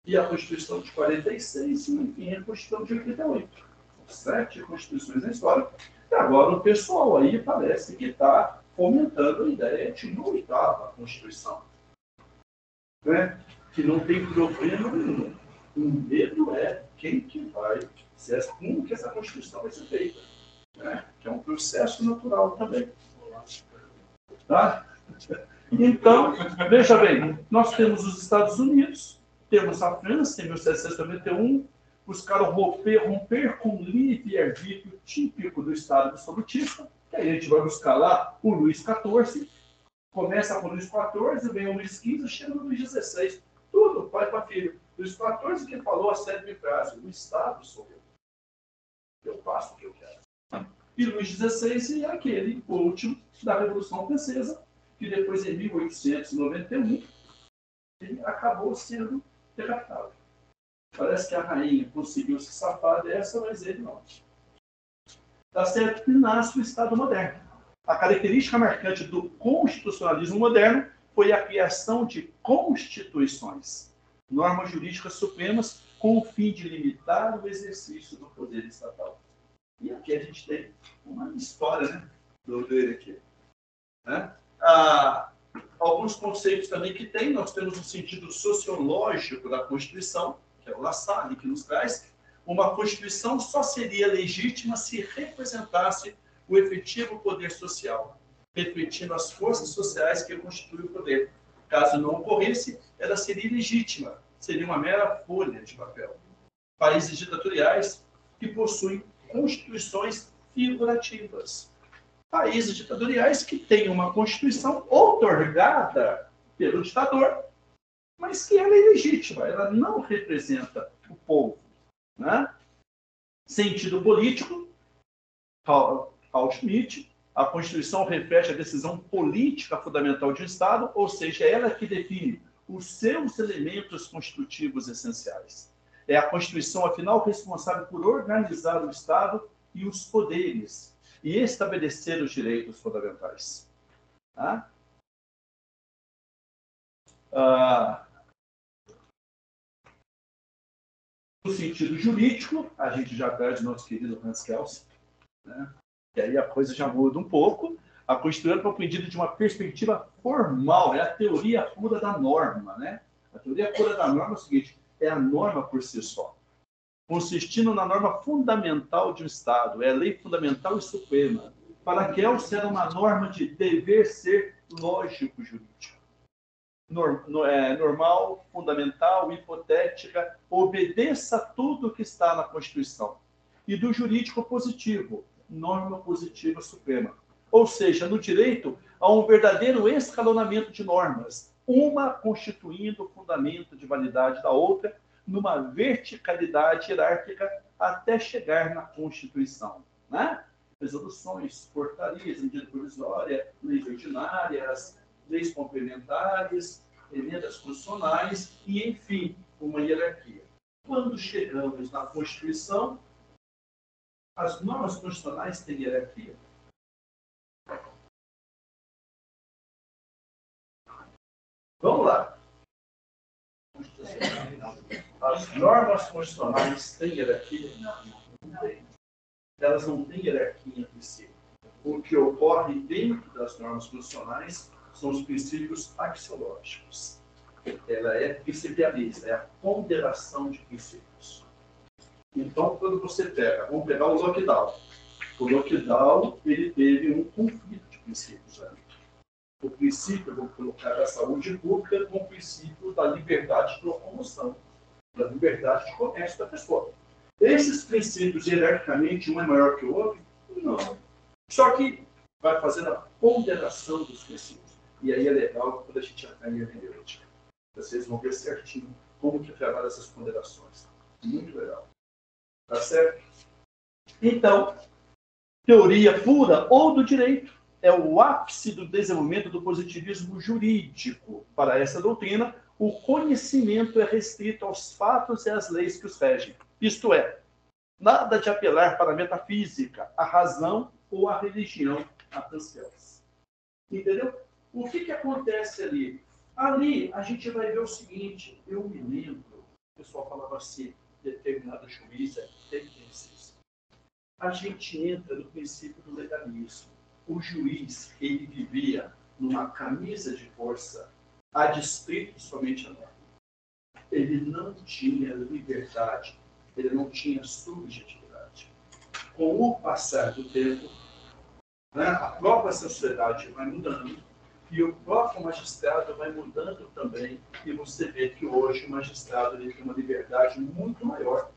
e a Constituição de 46 e, enfim, a Constituição de 88. Sete constituições na história. E agora o pessoal aí parece que está fomentando a ideia de uma oitava Constituição. Né? Que não tem problema nenhum. O medo é quem que vai, como que essa Constituição vai ser feita. Né? Que é um processo natural também. Tá? [laughs] Então, veja bem, nós temos os Estados Unidos, temos a França, em 1791, buscaram romper, romper com o livre-arbítrio típico do Estado absolutista, que aí a gente vai buscar lá o Luís XIV, começa com o Luís XIV, vem o Luís XV, chega no Luís XVI. Tudo, pai para filho. Luís XIV que falou a sétima frase, o Estado sou eu. Eu faço o que eu quero. E Luís XVI é aquele, último, da Revolução Francesa, que depois, em 1891, ele acabou sendo Parece que a rainha conseguiu se safar dessa, mas ele não. Está certo que nasce o Estado moderno. A característica marcante do constitucionalismo moderno foi a criação de constituições, normas jurídicas supremas, com o fim de limitar o exercício do poder estatal. E aqui a gente tem uma história né, do aqui. Né? Ah, alguns conceitos também que tem, nós temos um sentido sociológico da Constituição, que é o La Salle, que nos traz, uma Constituição só seria legítima se representasse o efetivo poder social, refletindo as forças sociais que constituem o poder. Caso não ocorresse, ela seria ilegítima, seria uma mera folha de papel. Países ditatoriais que possuem constituições figurativas, países ditatoriais que têm uma constituição otorgada pelo ditador, mas que ela é ilegítima, ela não representa o povo. Né? Sentido político, Carl Schmitt, A Constituição reflete a decisão política fundamental de um Estado, ou seja, ela que define os seus elementos constitutivos essenciais. É a Constituição, afinal, responsável por organizar o Estado e os poderes e estabelecer os direitos fundamentais. Tá? Ah, no sentido jurídico, a gente já perde nosso querido Hans Kelsen, né? e aí a coisa já muda um pouco. A Constituição foi compreendida de uma perspectiva formal, é a teoria pura da norma. Né? A teoria pura da norma é o seguinte: é a norma por si só, consistindo na norma fundamental de um Estado, é a lei fundamental e suprema. Para que ela será uma norma de dever ser lógico jurídico. É, normal, fundamental, hipotética, obedeça tudo que está na Constituição. E do jurídico positivo, norma positiva suprema. Ou seja, no direito, há um verdadeiro escalonamento de normas, uma constituindo o fundamento de validade da outra, numa verticalidade hierárquica até chegar na Constituição. Né? Resoluções, portarias, medida provisória, leis ordinárias, leis complementares, emendas constitucionais e, enfim, uma hierarquia. Quando chegamos na Constituição, as normas constitucionais têm hierarquia. Vamos lá. As normas constitucionais têm hierarquia? Não, tem. Elas não têm hierarquia em si. O que ocorre dentro das normas constitucionais são os princípios axiológicos. Ela é principialista, é a ponderação de princípios. Então, quando você pega, vamos pegar o lockdown. O lockdown, ele teve um conflito de princípios ali. O princípio, vou colocar, da saúde pública com o princípio da liberdade de locomoção da liberdade de comércio da pessoa. Esses princípios, hierarquicamente, um é maior que o outro? Não. Só que vai fazendo a ponderação dos princípios. E aí é legal quando a gente aprende a hermenêutica. Vocês vão ver certinho como que trabalha essas ponderações. Muito legal. Tá certo? Então, teoria pura ou do direito é o ápice do desenvolvimento do positivismo jurídico. Para essa doutrina, o conhecimento é restrito aos fatos e às leis que os regem. Isto é, nada de apelar para a metafísica, a razão ou a religião a Pascals. Entendeu? O que, que acontece ali? Ali a gente vai ver o seguinte, eu me lembro, o pessoal falava assim, determinado juiz é tendências. A gente entra no princípio do legalismo. O juiz, ele vivia numa camisa de força a despeito somente a norma. Ele não tinha liberdade, ele não tinha subjetividade. Com o passar do tempo, né, a própria sociedade vai mudando e o próprio magistrado vai mudando também. E você vê que hoje o magistrado ele tem uma liberdade muito maior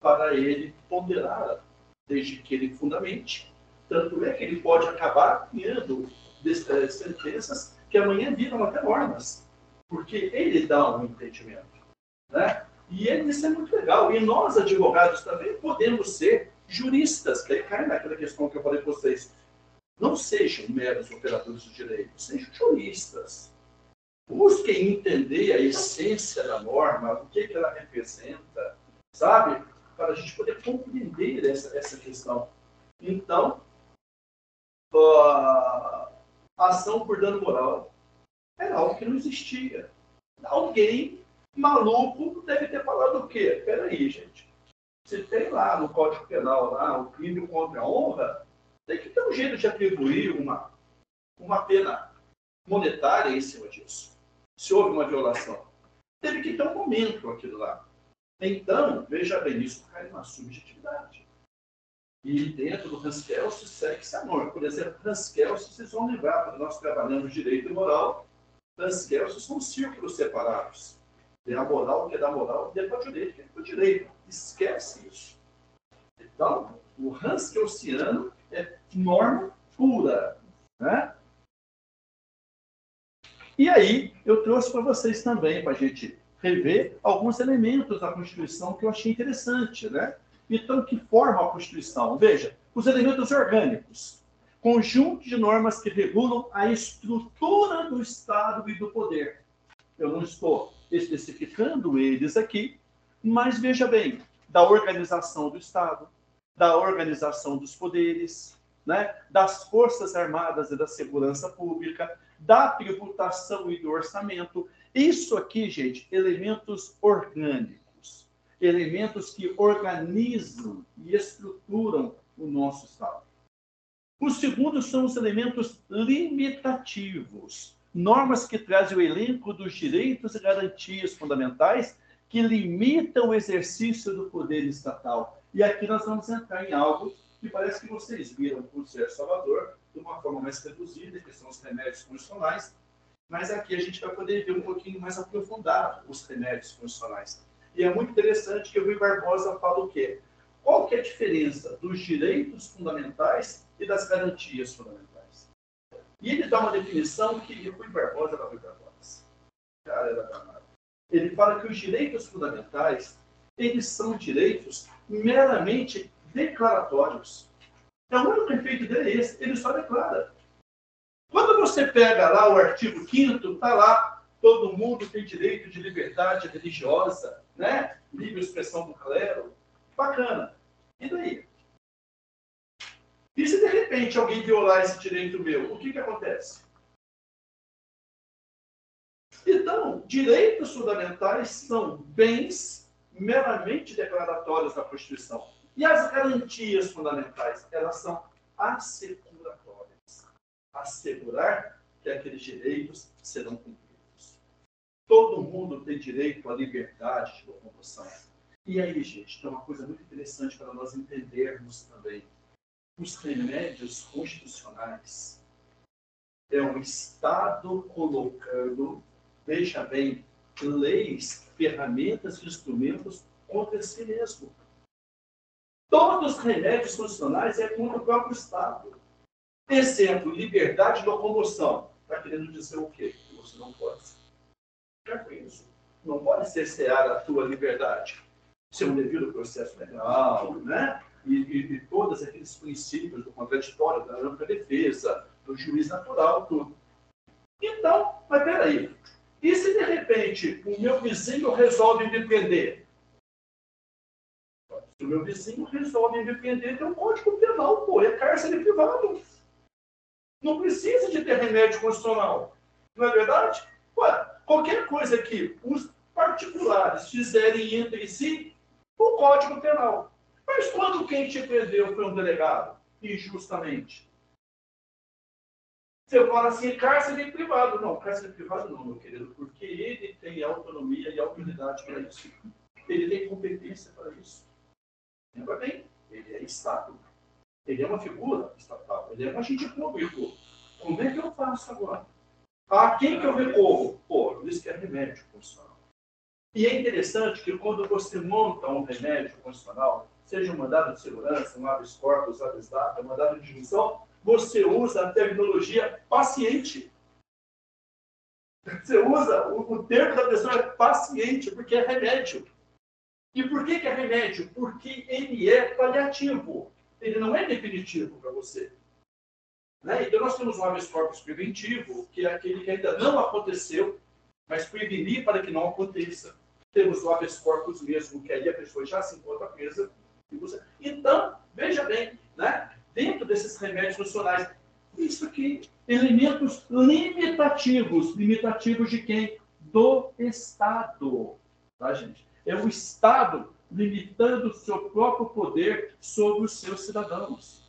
para ele ponderar, desde que ele fundamente. Tanto é que ele pode acabar criando eh, sentenças que amanhã viram até normas, porque ele dá um entendimento. Né? E isso é muito legal. E nós, advogados, também podemos ser juristas, que aí cai naquela questão que eu falei para vocês. Não sejam meros operadores do direito, sejam juristas. Busquem entender a essência da norma, o que, que ela representa, sabe? Para a gente poder compreender essa, essa questão. Então, uh, ação por dano moral era algo que não existia. Alguém maluco deve ter falado o quê? Peraí, gente. Se tem lá no Código Penal lá, o crime contra a honra, tem que ter um jeito de atribuir uma, uma pena monetária em cima disso. Se houve uma violação. Teve que ter um momento aquilo lá. Então, veja bem, isso cai numa subjetividade. E dentro do Hans Kelsen segue-se a norma. Por exemplo, Hans Kelsen, vocês vão lembrar, quando nós trabalhamos direito e moral, Hans Kelsen são círculos separados. Tem a moral que é da moral, e o direito que é do direito. Esquece isso. Então, o Hans Kelsiano é norma pura. Né? E aí, eu trouxe para vocês também, para a gente rever alguns elementos da Constituição que eu achei interessante, né? Então, que forma a Constituição? Veja, os elementos orgânicos. conjunto de normas que regulam a estrutura do Estado e do poder. Eu não estou especificando eles aqui, mas veja bem, da organização do Estado, da organização dos poderes, né, das Forças Armadas e da Segurança Pública, da tributação e do orçamento. Isso aqui, gente, elementos orgânicos, elementos que organizam e estruturam o nosso Estado. O segundo são os elementos limitativos, normas que trazem o elenco dos direitos e garantias fundamentais que limitam o exercício do poder estatal. E aqui nós vamos entrar em algo que parece que vocês viram o Sérgio Salvador de uma forma mais reduzida, que são os remédios funcionais, mas aqui a gente vai poder ver um pouquinho mais aprofundado os remédios funcionais. E é muito interessante que o Rui Barbosa fala o quê? Qual que é a diferença dos direitos fundamentais e das garantias fundamentais? E ele dá uma definição que Rui Barbosa era Rui Barbosa. Cara, era danado. Ele fala que os direitos fundamentais, eles são direitos meramente declaratórios. É o único efeito dele é esse, ele só declara. Quando você pega lá o artigo 5 está lá, todo mundo tem direito de liberdade religiosa, né? livre expressão do clero. Bacana. E daí? E se de repente alguém violar esse direito meu, o que, que acontece? Então, direitos fundamentais são bens meramente declaratórios da Constituição. E as garantias fundamentais, elas são assecuratórias. Assegurar que aqueles direitos serão cumpridos. Todo mundo tem direito à liberdade de locomoção. E aí, gente, tem uma coisa muito interessante para nós entendermos também. Os remédios constitucionais é o Estado colocando, veja bem, leis, ferramentas, instrumentos contra si mesmo. Todos os remédios constitucionais é contra o próprio Estado. Exemplo, liberdade de locomoção. Está querendo dizer o quê? Que você não pode preso. Não pode cercear a tua liberdade. Ser um devido processo legal, né? E, e, e, todos aqueles princípios do contraditório, da ampla defesa, do juiz natural, tudo. Então, mas peraí. E se de repente o meu vizinho resolve me prender? Se o meu vizinho resolve me prender, tem um código penal, pô, é cárcere privado. Não precisa de ter remédio constitucional. Não é verdade? Ué, qualquer coisa que os particulares fizerem entre si, o código penal. Mas quando quem te prendeu foi um delegado, injustamente? Você fala assim, cárcere privado. Não, cárcere privado não, meu querido, porque ele tem autonomia e autoridade para isso. Ele tem competência para isso. Lembra bem, ele é Estado. Ele é uma figura estatal, ele é um agente público. Como é que eu faço agora? A quem que eu recorro? Pô, isso que é remédio constitucional. E é interessante que quando você monta um remédio constitucional, seja um mandado de segurança, um habeas corpus, um habeas data, um mandado de dimissão, você usa a terminologia paciente. Você usa o, o termo da pessoa é paciente, porque é remédio. E por que, que é remédio? Porque ele é paliativo. Ele não é definitivo para você. Né? Então, nós temos um habeas corpus preventivo, que é aquele que ainda não aconteceu, mas prevenir para que não aconteça. Temos o habeas corpus mesmo, que aí a pessoa já se encontra presa. Então, veja bem, né? dentro desses remédios funcionais, isso aqui, elementos limitativos. Limitativos de quem? Do Estado. Tá, gente? É o Estado limitando o seu próprio poder sobre os seus cidadãos.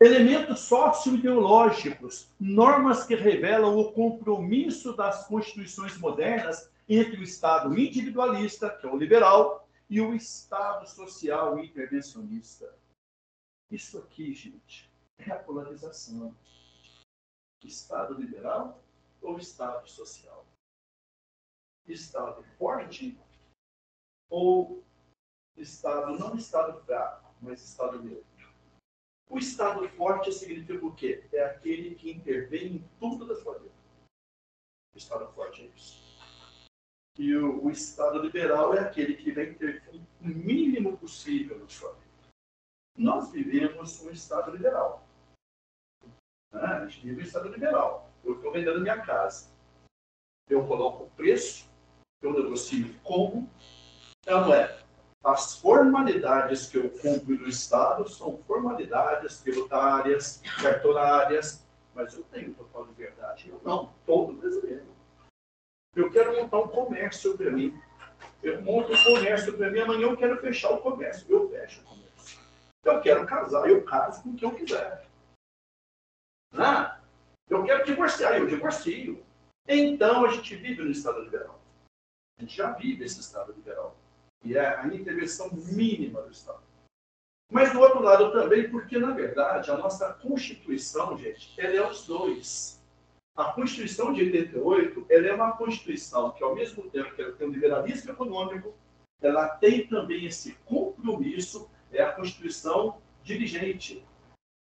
Elementos socioideológicos, normas que revelam o compromisso das constituições modernas entre o Estado individualista, que é o liberal, e o Estado social intervencionista. Isso aqui, gente, é a polarização. Estado liberal ou Estado social? estado forte ou estado, não estado fraco, mas estado neutro. O estado forte significa o quê? É aquele que intervém em tudo da sua vida. O estado forte é isso. E o, o estado liberal é aquele que vai intervir o mínimo possível na sua vida. Nós vivemos um Estado liberal. Né? A gente vive um Estado liberal. Eu estou vendendo minha casa. Eu coloco o preço, eu negocio como. Então, é, as formalidades que eu cumpro no Estado são formalidades tributárias, cartorárias, mas eu tenho total liberdade. Eu não, todo brasileiro. Eu quero montar um comércio para mim. Eu monto um comércio para mim, amanhã eu quero fechar o comércio. Eu fecho o comércio. Eu quero casar, eu caso com quem eu quiser. Ah, eu quero divorciar, eu divorcio. Então a gente vive no Estado liberal. A gente já vive esse Estado liberal. E é a intervenção mínima do Estado. Mas do outro lado também, porque na verdade a nossa Constituição, gente, ela é os dois. A Constituição de 88, ela é uma Constituição que ao mesmo tempo que ela tem um liberalismo econômico, ela tem também esse compromisso, é a Constituição dirigente,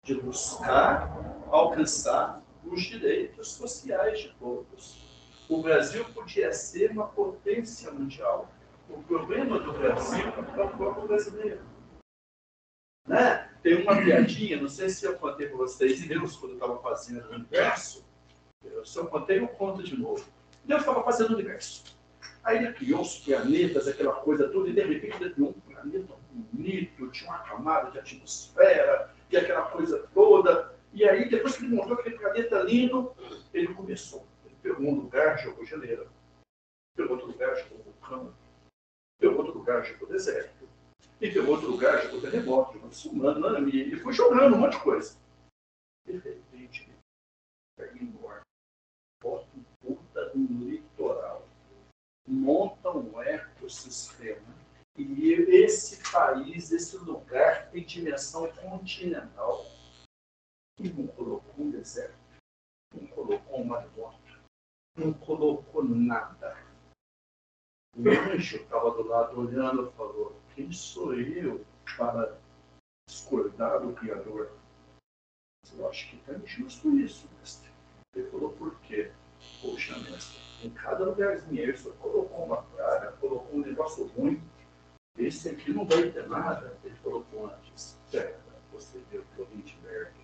de buscar alcançar os direitos sociais de todos. O Brasil podia ser uma potência mundial. O problema do Brasil é o próprio brasileiro. Né? Tem uma piadinha, não sei se eu contei para vocês, Deus, quando eu estava fazendo o universo, eu contei, eu conto de novo. Deus estava fazendo o universo. Aí ele criou os planetas, aquela coisa toda, e de repente ele criou um planeta bonito, tinha uma camada de atmosfera, e aquela coisa toda. E aí, depois que ele montou aquele planeta lindo, ele começou. Ele pegou um lugar, jogou geleira. Pegou outro lugar, jogou vulcão. Pegou outro lugar, jogou deserto. E pegou outro lugar, jogou terremoto, tsunami. E foi jogando um monte de coisa. De repente, pega embora. Bota um puta no litoral. Monta um ecossistema e esse país, esse lugar tem dimensão continental. E não colocou um deserto, não colocou um maremoto, não colocou nada. O anjo estava do lado olhando e falou: Quem sou eu para discordar do Criador? Eu acho que está injusto isso, mestre. Ele falou: Por quê? Poxa, mestre, em cada lugarzinho ele só colocou uma praga, colocou um negócio ruim esse aqui não vai ter nada. Ele colocou antes. Certo, você deu o ouvinte merda.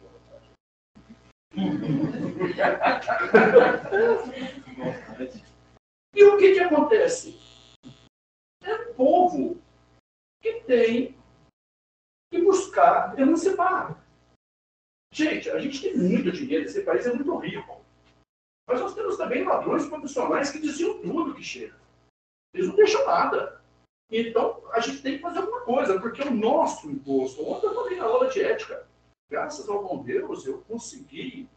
[laughs] e o que, que acontece? É o povo que tem que buscar emancipar. Gente, a gente tem muito dinheiro, esse país é muito rico. Mas nós temos também ladrões profissionais que diziam tudo que chega. Eles não deixam nada. Então, a gente tem que fazer alguma coisa, porque o nosso imposto, ontem eu falei na aula de ética, graças ao bom Deus, eu consegui,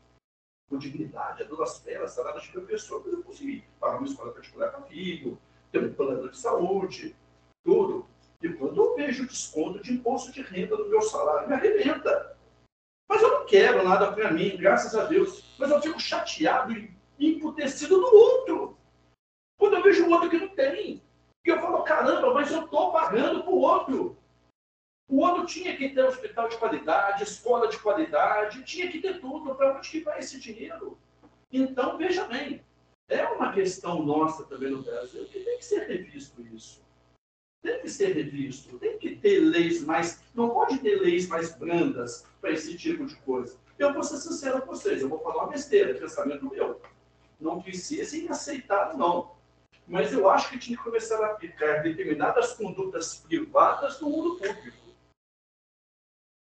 com dignidade, a duas penas, salada de professor, mas eu consegui pagar uma escola particular para filho, um plano de saúde, tudo. E quando eu vejo desconto de imposto de renda no meu salário, me arrebenta. Mas eu não quero nada para mim, graças a Deus. Mas eu fico chateado e emputecido do outro. Quando eu vejo o outro que não tem. E eu falo, caramba, mas eu estou pagando para o outro. O outro tinha que ter hospital de qualidade, escola de qualidade, tinha que ter tudo. Para onde que vai esse dinheiro? Então, veja bem, é uma questão nossa também no Brasil que tem que ser revisto isso. Tem que ser revisto, tem que ter leis mais. Não pode ter leis mais brandas para esse tipo de coisa. Eu vou ser sincero com vocês, eu vou falar uma besteira, pensamento meu. Não precisa ser aceitado, não. Mas eu acho que tinha que começar a aplicar determinadas condutas privadas no mundo público.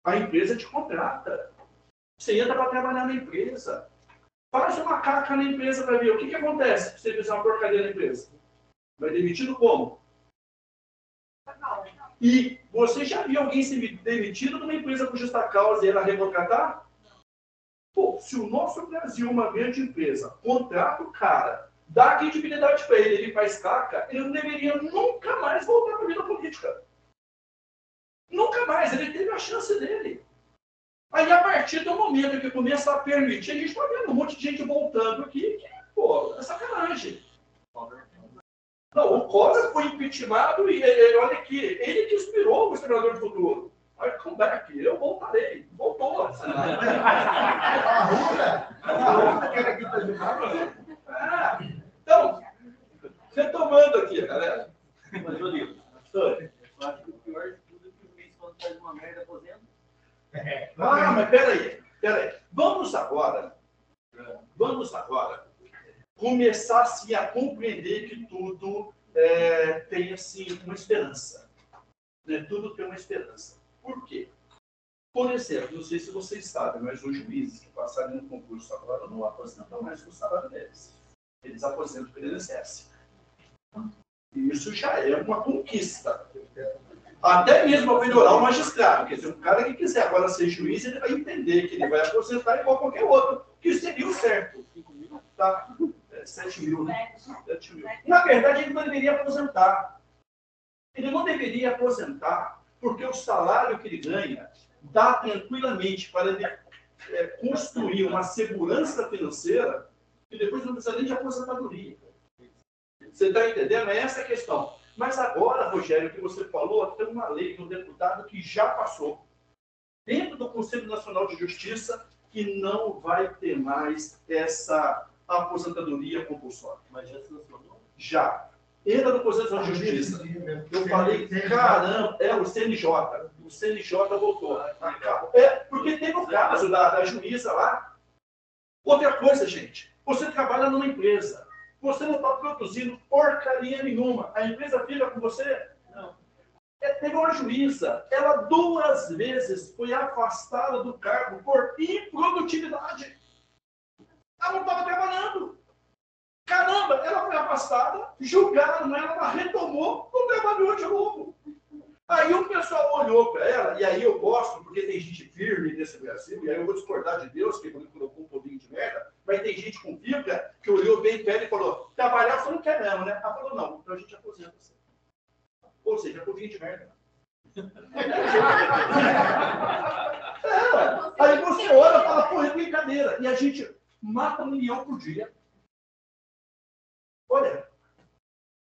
A empresa te contrata. Você entra para trabalhar na empresa. Faz uma caca na empresa para ver o que, que acontece se você fizer uma porcaria na empresa. Vai demitido como? E você já viu alguém ser demitido numa empresa por justa causa e ela recontratar? Pô, se o nosso Brasil, uma grande empresa, contrata o cara dá credibilidade para ele, ele faz caca, ele não deveria nunca mais voltar para a vida política. Nunca mais, ele teve a chance dele. Aí, a partir do momento que começa a permitir, a gente está vendo um monte de gente voltando aqui, que, pô, é sacanagem. Não, o Collor foi impeachmentado e, e olha aqui, ele que inspirou o Exterminador do Futuro. Aí, come back, eu voltarei. Voltou. [laughs] Ah, então, retomando aqui, galera.
Mas, Rodrigo, pastor, eu acho que o pior de tudo é que o juiz, quando faz uma merda, aposenta.
Ah, mas peraí, peraí. Vamos agora, vamos agora começar assim, a compreender que tudo é, tem assim, uma esperança. Né? Tudo tem uma esperança. Por quê? Por exemplo, não sei se vocês sabem, mas os juízes que passarem no concurso agora não aposentam mais o salário deles. Eles aposentam pelo INSS. Isso já é uma conquista. Até mesmo para melhorar o magistrado. Quer dizer, um cara que quiser agora ser juiz, ele vai entender que ele vai aposentar igual qualquer outro, que seria o certo. Tá? É, 7 mil, né? 7 mil. Na verdade, ele não deveria aposentar. Ele não deveria aposentar, porque o salário que ele ganha dá tranquilamente para ele é, construir uma segurança financeira e depois não precisa nem de aposentadoria. Você está entendendo? É essa a questão. Mas agora, Rogério, que você falou, tem uma lei do deputado que já passou. Dentro do Conselho Nacional de Justiça, que não vai ter mais essa aposentadoria compulsória.
Mas já se transformou?
Já. Entra no Conselho Nacional de Justiça. Eu falei, caramba, é o CNJ. O CNJ voltou. É, porque teve o caso da, da juíza lá. Outra coisa, gente. Você trabalha numa empresa. Você não está produzindo porcaria nenhuma. A empresa fica com você? Não. É, teve uma juíza. Ela duas vezes foi afastada do cargo por improdutividade. Ela não estava trabalhando. Caramba, ela foi afastada, julgaram ela, ela retomou, não trabalhou de novo. Aí o pessoal olhou para ela, e aí eu gosto, porque tem gente firme nesse Brasil, e aí eu vou discordar de Deus, que ele colocou um pouquinho de merda, mas tem gente com Bíblia que olhou bem para ela e falou: trabalhar você não quer mesmo, né? Ela falou: não, então a gente aposenta você. Ou seja, pouquinho de merda. é, [laughs] aí você olha e fala: pô, é brincadeira. E a gente mata um milhão por dia. Olha,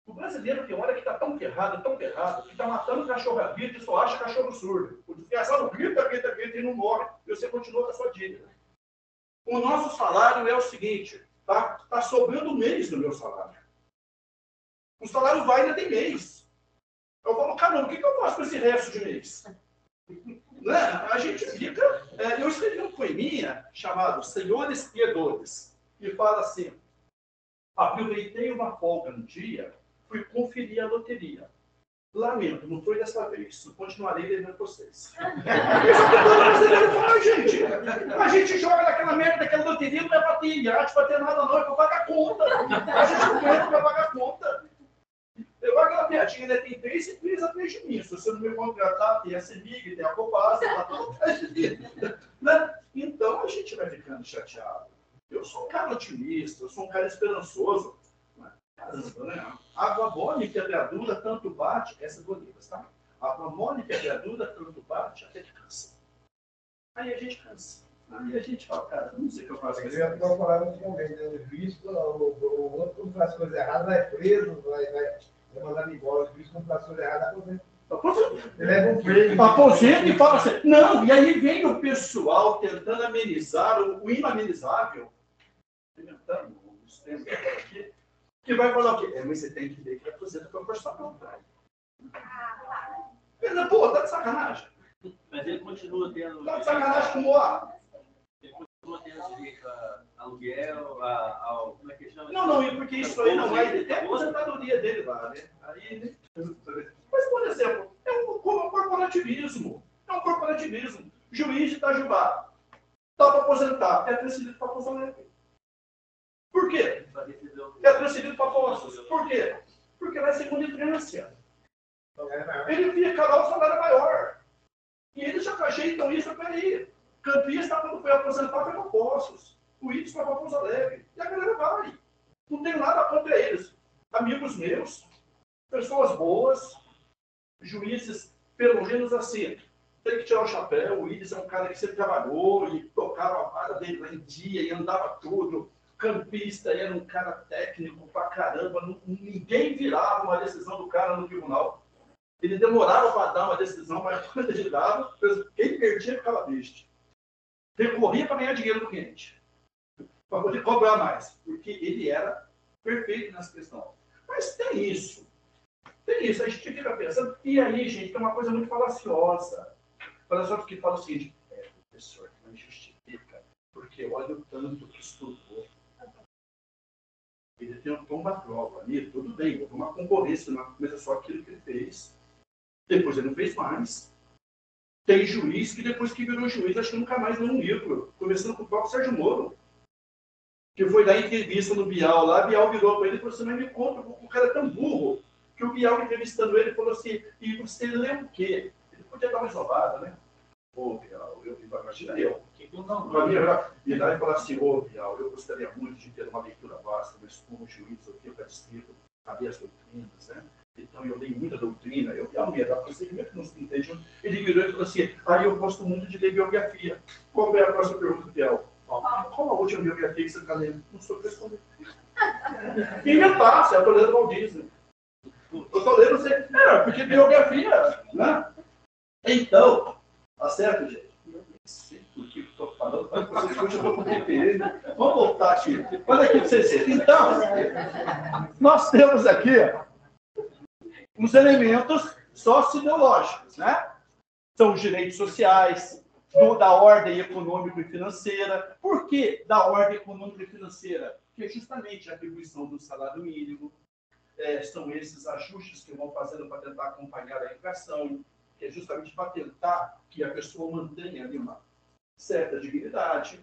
o brasileiro tem hora que está tão errado, tão errado, que está matando cachorro vivo e só acha cachorro surdo. O desgraçado grita, grita, grita e não morre. E você continua com a sua dívida. O nosso salário é o seguinte, tá? Está sobrando mês no meu salário. O salário vai ainda tem mês. Eu falo, caramba, o que, que eu faço com esse resto de mês? [laughs] né? A gente fica... É, eu escrevi um poeminha chamado Senhores Piedores, que fala assim, aproveitei uma folga no dia fui conferir a loteria. Lamento, não foi dessa vez. Continuarei devendo vocês. Isso que brasileiro faz, gente. A gente joga naquela merda daquela loteria, não é para ter iate, para ter nada, não, é para pagar conta. A gente não entra para pagar conta. Eu aquela piadinha, né? Tem três empresas atrás de mim. Se você não me contratar, tem a CEMIG, tem a Copasa, tá tudo atrás de mim. Né? Então a gente vai ficando chateado. Eu sou um cara otimista, eu sou um cara esperançoso. Caramba, né? Água mole e pedradura tanto bate, essa é bonita, tá? Água mole e pedradura tanto bate até que cansa. Aí a gente cansa. Aí a gente fala, cara, não sei o que eu faço.
Eu ia procurar antigamente, né? o juiz, o, o outro faz coisas erradas, vai preso, vai, vai, vai mandar embora, o juiz não faz coisa errada, aposenta. Ele leva um prêmio.
Aposenta e fala assim, não, e aí vem o pessoal tentando amenizar o, o inamenizável, inventando os termos aqui, que vai falar o quê? É, mas você tem que ver que aposenta proporcional, tá? Ele, pô, tá de sacanagem.
Mas ele continua tendo.
Tá de sacanagem com o ar.
Ele continua tendo direito a aluguel, a, ao. Como é que chama?
Não, não, e porque isso aí não vai. Tem a aposentadoria dele lá, né? Aí, né? Mas, por exemplo, é um corporativismo. É um corporativismo. Juiz de Itajubá. Está para aposentar. É transferido para aposentar. Por quê? É transferido para Poços. Por quê? Porque vai ser entrância. Ele fica lá, o salário é maior. E eles já ajeitam isso, peraí. Campista, quando foi aposentar, foi para Poços. O foi para Pouso Alegre. E a galera vai. Não tem nada contra eles. Amigos meus, pessoas boas, juízes, pelo menos assim, tem que tirar o chapéu. O Ibis é um cara que sempre trabalhou e tocava a vara dele lá em dia e andava tudo campista, era um cara técnico pra caramba, ninguém virava uma decisão do cara no tribunal. Ele demorava para dar uma decisão, mas quando ele dava, quem perdia ficava triste. Recorria para ganhar dinheiro do cliente, para poder cobrar mais, porque ele era perfeito nessa questão. Mas tem isso. Tem isso. A gente fica pensando, e aí, gente, tem uma coisa muito falaciosa. Falaciosa que fala o seguinte: professor, que não justifica, porque olha o tanto que estudou. Ele tem uma prova ali, tudo bem, houve uma concorrência, mas é só aquilo que ele fez. Depois ele não fez mais. Tem juiz que depois que virou juiz, acho que nunca mais leu um livro. Começando com o próprio Sérgio Moro. Que foi dar entrevista no Bial lá, Bial virou para ele e falou assim, mas me conta, o cara é tão burro, que o Bial entrevistando ele falou assim, e você lê o quê? Ele podia dar uma isolada, né? Ô, Bial, eu imagina eu. Não, não, e daí falar assim, ô, Bial, eu gostaria muito de ter uma leitura vasta, mas como juiz, eu tenho para distrito, saber as doutrinas, né? Então eu li muita doutrina, eu me adapto procedimento, não se entende. Ele virou e falou assim, aí eu gosto muito de ler biografia. Qual é a próxima pergunta, Biel? Qual a última biografia que você está lendo? Não sou responder. Inventar, você está lendo Walt Disney. Eu estou lendo, você... É, porque biografia, né? Então, tá certo, gente? Eu sei por que estou falando, mas vocês eu estou com. Vamos voltar aqui. Olha aqui para vocês. Então, nós temos aqui, os elementos sociológicos, né? São os direitos sociais, do, da ordem econômica e financeira. Por que da ordem econômica e financeira? Porque justamente a atribuição do salário mínimo, é, são esses ajustes que vão fazendo para tentar acompanhar a inflação, que é justamente para tentar que a pessoa mantenha ali uma certa dignidade,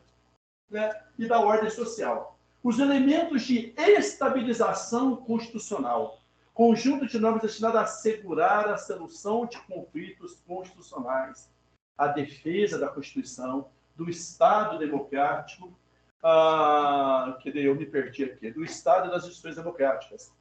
né? e da ordem social. Os elementos de estabilização constitucional conjunto de normas destinado a assegurar a solução de conflitos constitucionais, a defesa da Constituição, do Estado democrático, ah, que eu me perdi aqui, do Estado e das instituições democráticas.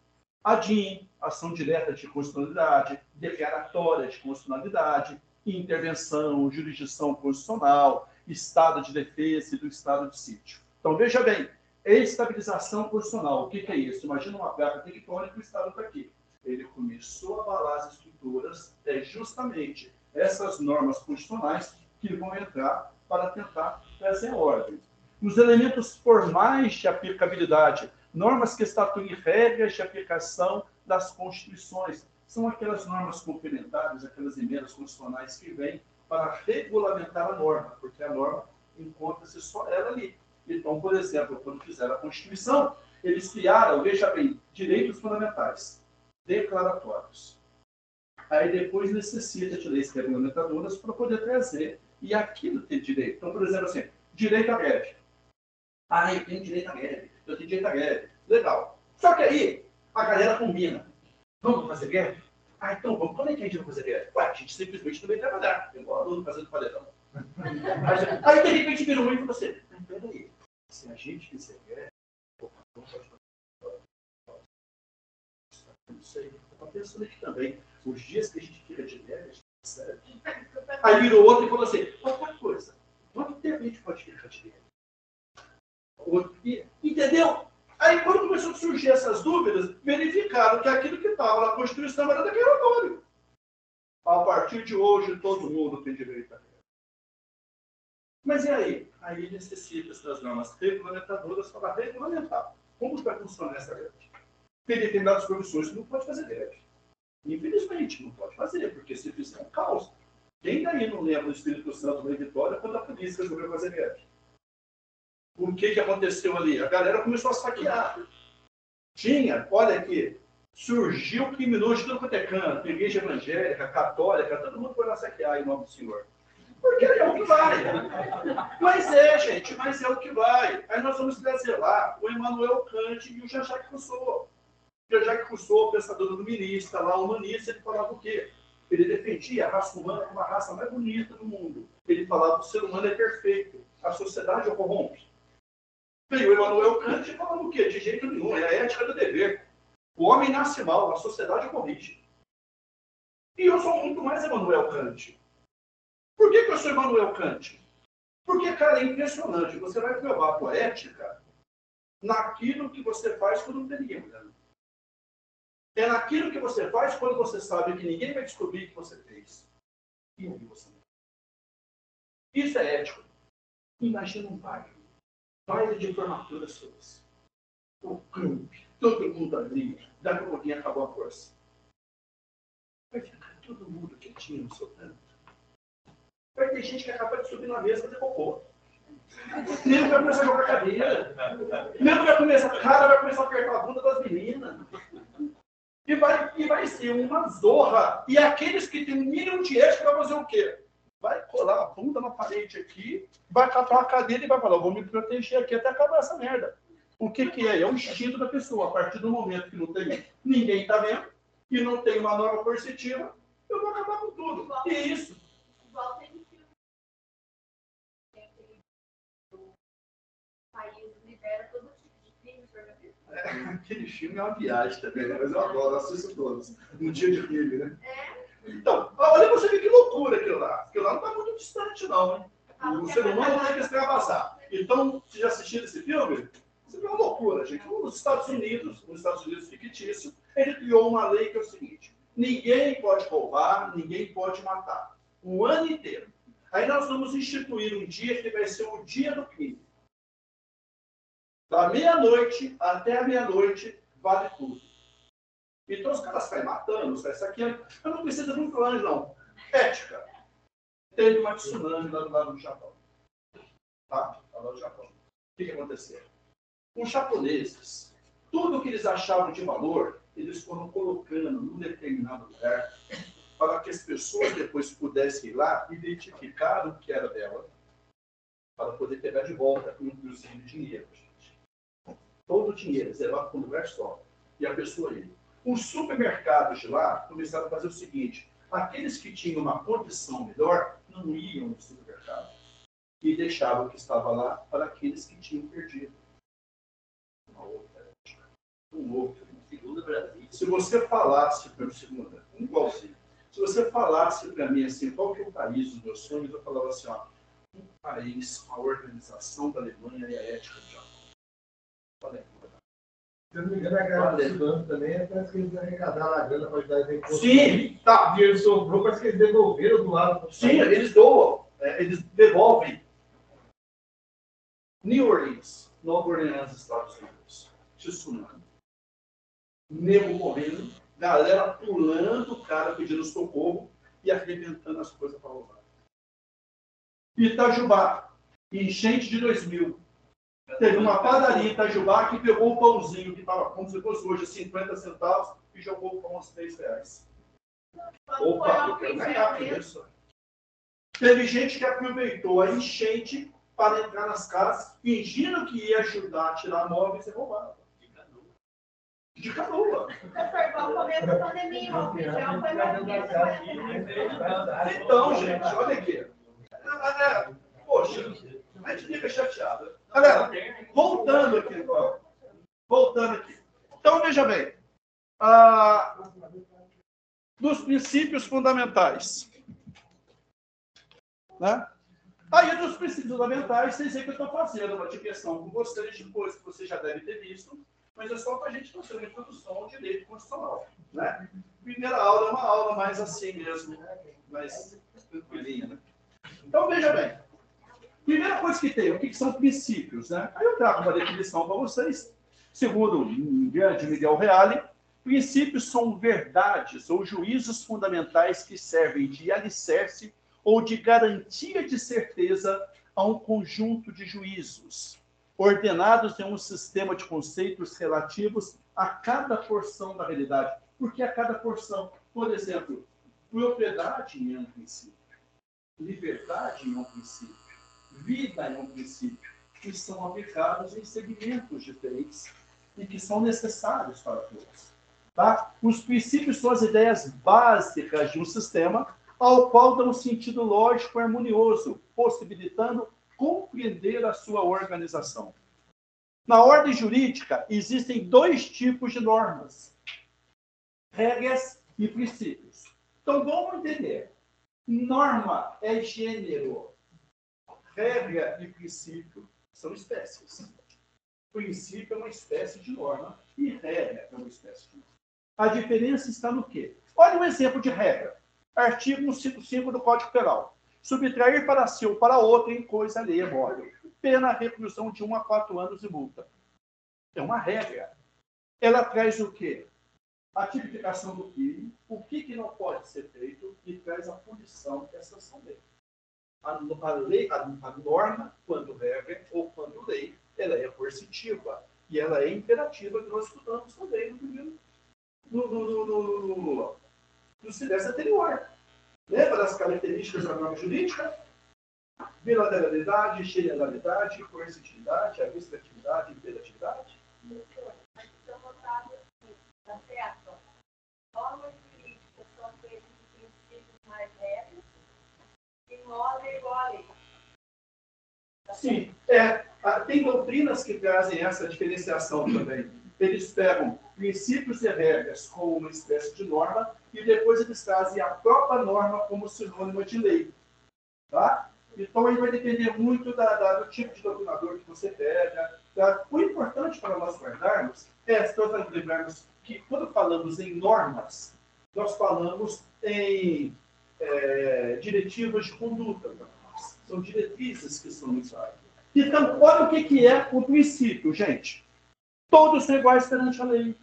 A DIN, ação direta de constitucionalidade, declaratória de constitucionalidade, intervenção, jurisdição constitucional, Estado de defesa e do Estado de sítio. Então, veja bem, Estabilização constitucional. O que, que é isso? Imagina uma placa tectônica o Estado está aqui. Ele começou a abalar as estruturas, é justamente essas normas constitucionais que vão entrar para tentar trazer ordem. Os elementos formais de aplicabilidade, normas que estatuem regras de aplicação das constituições, são aquelas normas complementares, aquelas emendas constitucionais que vêm para regulamentar a norma, porque a norma encontra-se só ela ali. Então, por exemplo, quando fizeram a Constituição, eles criaram, veja bem, direitos fundamentais, declaratórios. Aí depois necessita de leis regulamentadoras para poder trazer e aquilo ter direito. Então, por exemplo, assim, direito à greve. Ah, eu tenho direito à greve, eu tenho direito à greve. Legal. Só que aí a galera combina. Vamos fazer greve? Ah, então vamos. Como é que a gente vai fazer greve? Ué, a gente simplesmente não vai trabalhar. Tem um aluno fazendo paletão. Aí, de repente, vira um e fala assim, peraí, se a gente fizer greve, não pode Não sei, eu pensando aqui também, os dias que a gente fica de gente recebe. Aí virou outro e falou assim, outra coisa, quanto tempo a gente pode ficar de greve? Entendeu? Aí, quando começou a surgir essas dúvidas, verificaram que aquilo que estava na Constituição era declaratório. A partir de hoje, todo mundo tem direito a. Mas e aí? Aí necessita essas normas regulamentadoras para regulamentar. Como vai funcionar essa greve? Tem determinadas profissões que não pode fazer greve. Infelizmente, não pode fazer, porque se fizer um caos. Quem daí não lembra do Espírito Santo da Vitória quando a polícia resolveu fazer greve? O que, que aconteceu ali? A galera começou a saquear. Tinha, olha aqui, surgiu criminoso de tudo quanto é canto, igreja evangélica, católica, todo mundo foi lá saquear em nome do Senhor. Porque é o que vai. Mas é, gente, mas é o que vai. Aí nós vamos trazer lá o Emmanuel Kant e o Jean-Jacques Rousseau. Jean-Jacques Rousseau, pensador humanista, lá humanista, ele falava o quê? Ele defendia a raça humana como a raça mais bonita do mundo. Ele falava que o ser humano é perfeito, a sociedade o corrompe. Veio Emmanuel Kant falava o quê? De jeito nenhum, é a ética do dever. O homem nasce mal, a sociedade corrige. E eu sou muito mais Emmanuel Kant. Por que, que eu sou Emmanuel Kant? Porque, cara, é impressionante. Você vai provar a poética naquilo que você faz quando não tem ninguém. É naquilo que você faz quando você sabe que ninguém vai descobrir que você fez. E você não. Isso é ético. Imagina um baile. Baile de formatura suas. O clube. Todo mundo ali. Daqui a pouquinho acabou a força. Vai ficar todo mundo quietinho no seu canto Vai ter gente que é capaz de subir na mesa e fazer cocô. Nego vai começar a jogar cadeira. Nego vai começar, cara vai começar a apertar a bunda das meninas. E vai, e vai ser uma zorra. E aqueles que têm um mínimo de ética vai fazer o quê? Vai colar a bunda na parede aqui, vai catar a cadeira e vai falar, vou me proteger aqui até acabar essa merda. O que, que é? É o instinto da pessoa. A partir do momento que não tem ninguém está vendo, e não tem uma norma coercitiva, eu vou acabar com tudo. E isso.
Filme. Do país libera todo tipo de crime.
É, [laughs] aquele filme é uma viagem também, né? mas eu adoro, assisto todos. Um dia de crime, né?
É.
Então, olha você ver que loucura aquilo lá. Aquilo lá não está muito distante, não, hein? O ser humano tem que extravasar. Então, vocês já assistiram esse filme? Isso é uma loucura, gente. Nos Estados Unidos, nos Estados Unidos fictício, ele criou uma lei que é o seguinte: ninguém pode roubar, ninguém pode matar. O ano inteiro. Aí nós vamos instituir um dia que vai ser o dia do crime. Da meia-noite até a meia-noite, vale tudo. Então os caras saem matando, saem saqueando. Eu não preciso de um plano, não. Ética. Teve uma tsunami lá, lá no Japão. Tá? Lá no Japão. O que, que aconteceu? Os japoneses, tudo que eles achavam de valor, eles foram colocando num determinado lugar para que as pessoas depois pudessem ir lá identificar o que era dela, para poder pegar de volta, inclusive dinheiro. Gente. Todo o dinheiro, levavam para um lugar só. E a pessoa ia. Os supermercados de lá começaram a fazer o seguinte: aqueles que tinham uma condição melhor não iam no supermercado e deixavam o que estava lá para aqueles que tinham perdido. Uma outra. Um outro.
Segundo Brasil.
Se você falasse para o segundo, um igualzinho. Se você falasse para mim assim, qual que é o país dos meus sonhos, eu falava assim, ó, um país, a organização da Alemanha e a ética do Japão. Falei,
Se eu não me engano, a galera estudando também, parece que eles arrecadaram a grana para ajudar a gente.
Sim, tá.
O dinheiro sobrou, parece que eles devolveram do lado.
Sim, eles doam, é, eles devolvem. New Orleans, Nova Orleans, Estados Unidos. Tsunami. Nego morrendo, galera pulando, cara pedindo socorro e arrebentando as coisas para roubar. Itajubá, enchente de 2000. Teve uma padaria em Itajubá que pegou o pãozinho que estava como se fosse hoje 50 centavos e jogou o pão aos 3 reais. Opa, eu quero ganhar isso. Teve gente que aproveitou a enchente para entrar nas casas, fingindo que ia ajudar a tirar móveis e roubar. De canoa. Então, gente, olha aqui. Galera, poxa, a gente fica chateada. Galera, voltando aqui, então. Voltando aqui. Então, veja bem. Ah, dos princípios fundamentais. Né? Aí, dos princípios fundamentais, vocês veem que eu estou fazendo uma questão com vocês, depois que você já deve ter visto, mas é só para a gente fazer uma introdução ao direito constitucional. Né? Primeira aula é uma aula mais assim mesmo, mais tranquilinha. Né? Então, veja bem. Primeira coisa que tem, o que são princípios? Né? Aí eu trago uma definição para vocês. Segundo o grande Miguel Reale, princípios são verdades ou juízos fundamentais que servem de alicerce ou de garantia de certeza a um conjunto de juízos, ordenados em um sistema de conceitos relativos a cada porção da realidade. Por que a cada porção? Por exemplo, propriedade é um princípio, liberdade é um princípio, vida é um princípio, que são aplicados em segmentos diferentes e que são necessários para todos. Tá? Os princípios são as ideias básicas de um sistema ao qual dão sentido lógico e harmonioso, possibilitando compreender a sua organização. Na ordem jurídica, existem dois tipos de normas: regras e princípios. Então, vamos entender. Norma é gênero, regra e princípio são espécies. Princípio é uma espécie de norma e regra é uma espécie de norma. A diferença está no quê? Olha um exemplo de regra. Artigo 155 do Código Penal. Subtrair para si ou para outro em coisa alheia móvel. Pena reclusão de 1 a 4 anos e multa. É uma regra. Ela traz o quê? A tipificação do crime, o que, que não pode ser feito e traz a punição é a sanção dele. A, a lei, a, a norma, quando regra ou quando lei, ela é coercitiva e ela é imperativa, que nós estudamos também no primeiro, no, no, no, no, no anterior. Lembra das características da norma jurídica? Bilateralidade, generalidade, coercitividade, administratividade, imperatividade.
Tá certo? Normas jurídicas são aqueles princípios mais leves e moda igual a lei.
Sim, é, tem doutrinas que trazem essa diferenciação também. Eles pegam princípios e regras como uma espécie de norma e depois eles trazem a própria norma como sinônimo de lei. Tá? Então, aí vai depender muito da, da, do tipo de doutrinador que você pega. Tá? O importante para nós guardarmos é, se nós lembrarmos que, quando falamos em normas, nós falamos em é, diretivas de conduta. São diretrizes que são usadas. Então, olha o que, que é o princípio, gente. Todos são iguais perante a lei.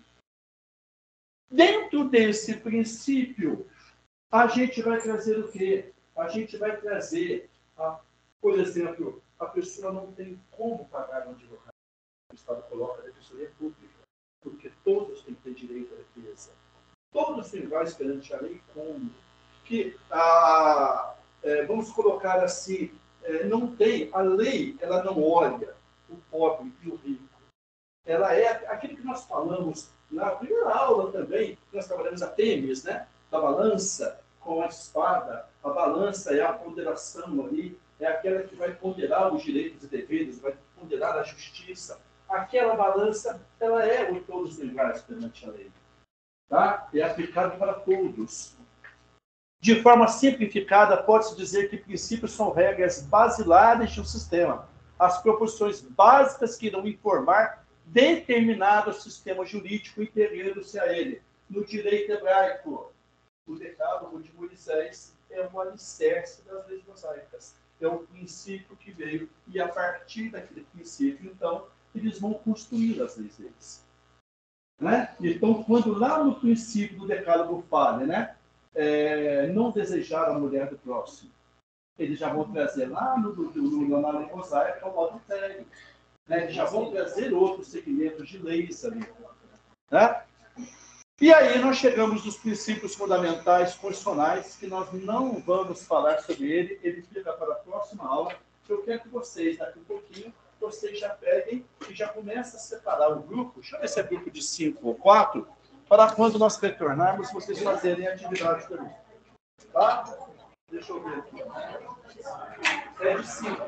Dentro desse princípio, a gente vai trazer o quê? A gente vai trazer ah, por exemplo, a pessoa não tem como pagar um advogado. O Estado coloca a defensoria pública, porque todos têm que ter direito à defesa. Todos são iguais perante a lei como? Que, ah, é, vamos colocar assim, é, não tem, a lei, ela não olha o pobre e o rico. Ela é aquilo que nós falamos na primeira aula também, nós trabalhamos a Temes, né? Da balança, com a espada. A balança é a ponderação ali, é aquela que vai ponderar os direitos e deveres, vai ponderar a justiça. Aquela balança, ela é o todos iguais perante a lei. Tá? É aplicado para todos. De forma simplificada, pode-se dizer que princípios são regras basilares de um sistema, as proporções básicas que irão informar determinado sistema jurídico integrando-se a ele. No direito hebraico, o decálogo de Moisés é um alicerce das leis mosaicas. É o princípio que veio, e a partir daquele princípio, então, eles vão construir as leis deles. Né? Então, quando lá no princípio do decálogo fala, né? É, não desejar a mulher do próximo, eles já vão trazer lá no, no, no, na lei mosaica o adultério. Né? Eles já vão trazer outros segmentos de leis ali. Né? E aí nós chegamos nos princípios fundamentais constitucionais, que nós não vamos falar sobre ele, ele fica para a próxima aula. Eu quero que vocês, daqui a um pouquinho, vocês já peguem e já comecem a separar o grupo, deixa eu ver se é grupo de cinco ou quatro, para quando nós retornarmos, vocês fazerem atividade também. Tá? Deixa eu ver aqui. É de cinco.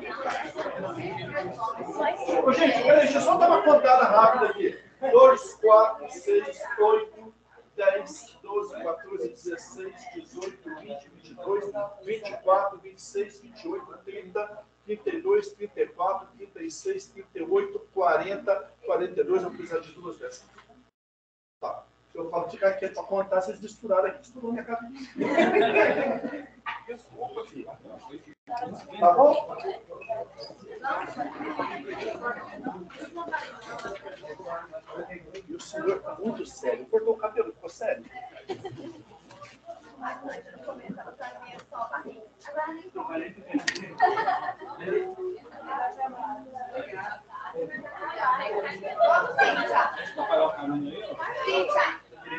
Ô, gente, peraí, deixa eu só dar uma contada rápida aqui. Dois, quatro, seis, oito, 10, 12, 14, 16, 18, 20, 22, 24, 26, 28, 30, 32, 34, 36, 38, 40, 42. Eu vou precisar de duas dessas. Tá. Eu falo ficar quieto para contar, vocês misturaram aqui, misturou minha cabeça. Desculpa, filho. Tá bom? E o senhor está muito sério. Cortou o cabelo, ficou sério?
Conta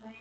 Mas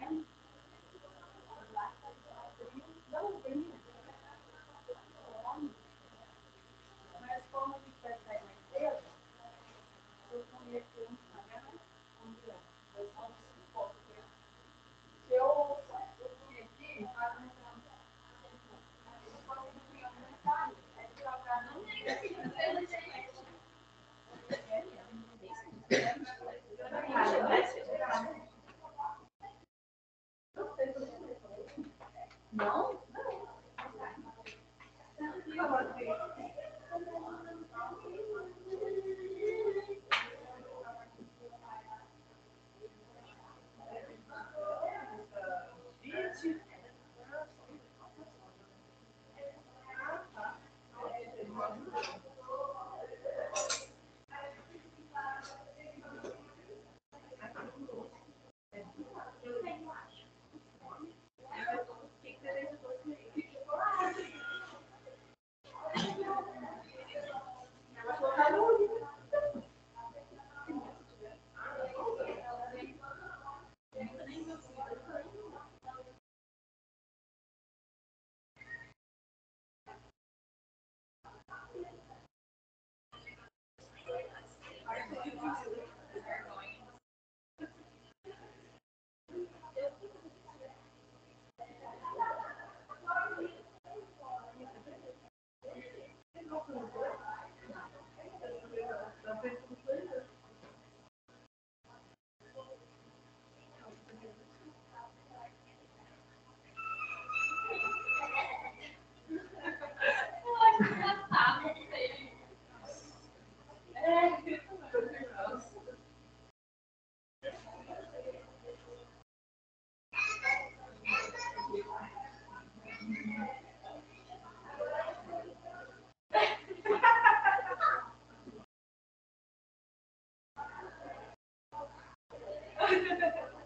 ハハハハ!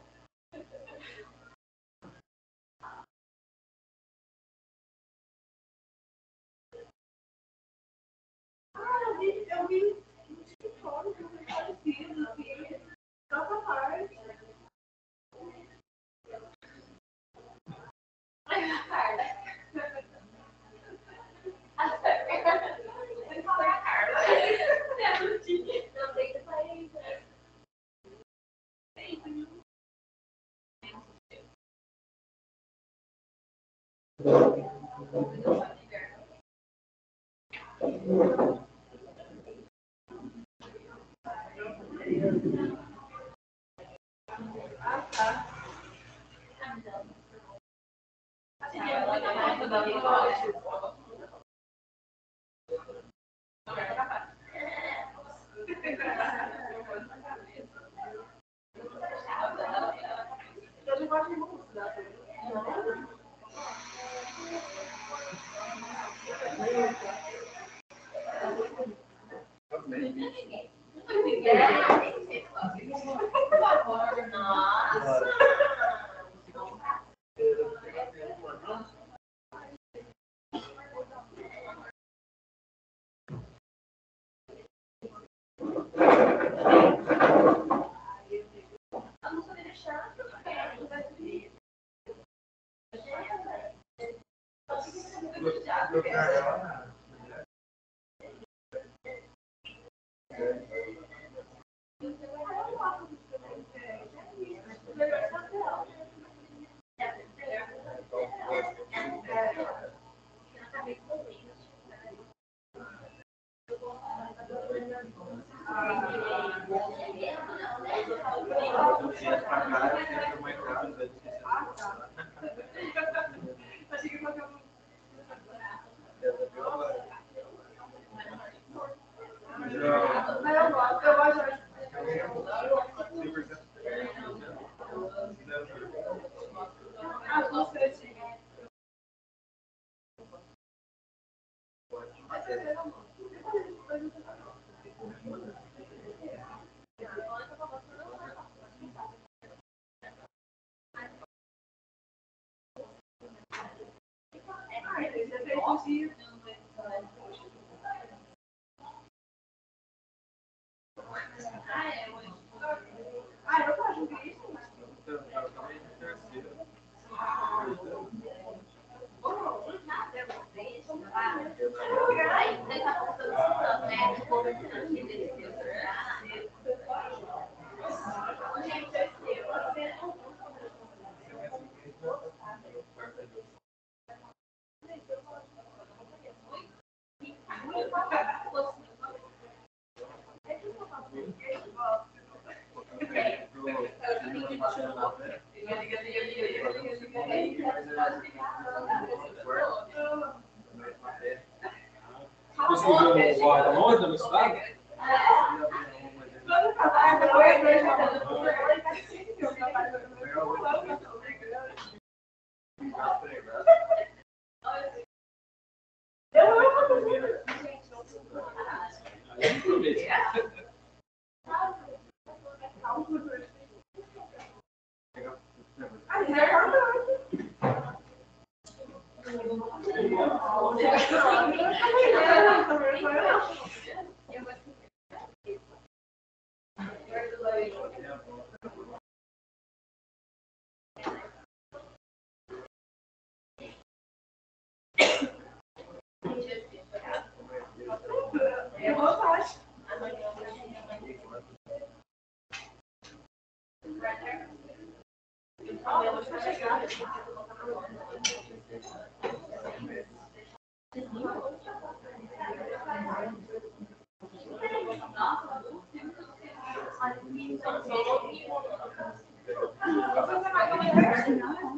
Mas esse é feito de- Ah, eu gosto de isso, mas
Eu vou falar.
Ah,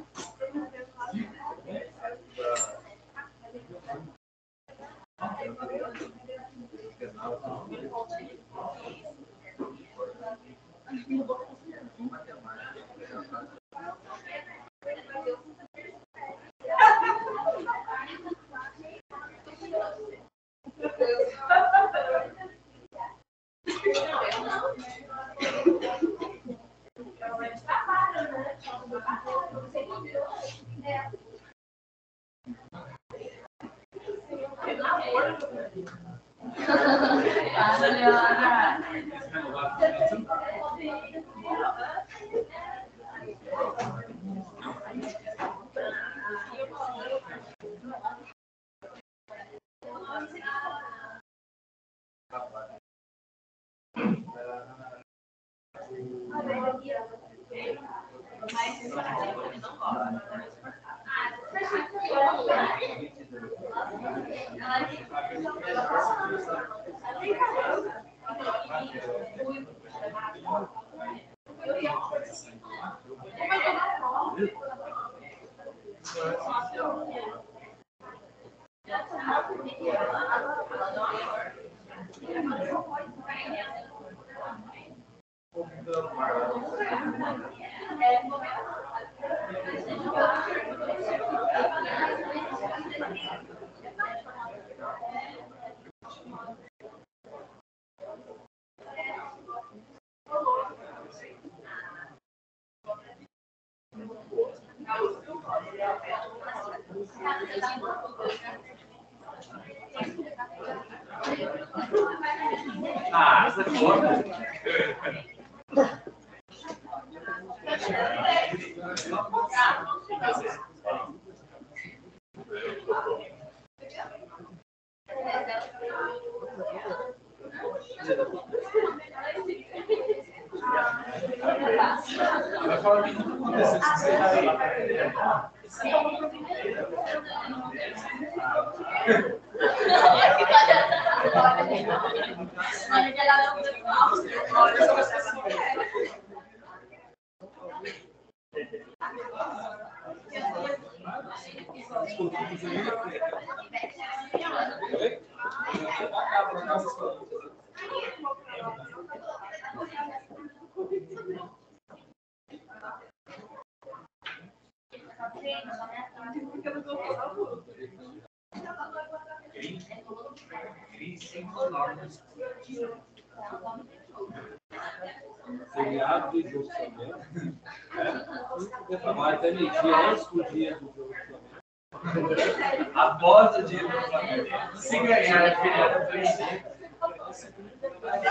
Flamengo.
Após o dia do Flamengo. Se ganhar a feriado foi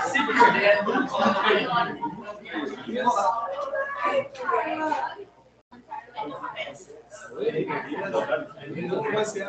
Se perder, não
vai ser.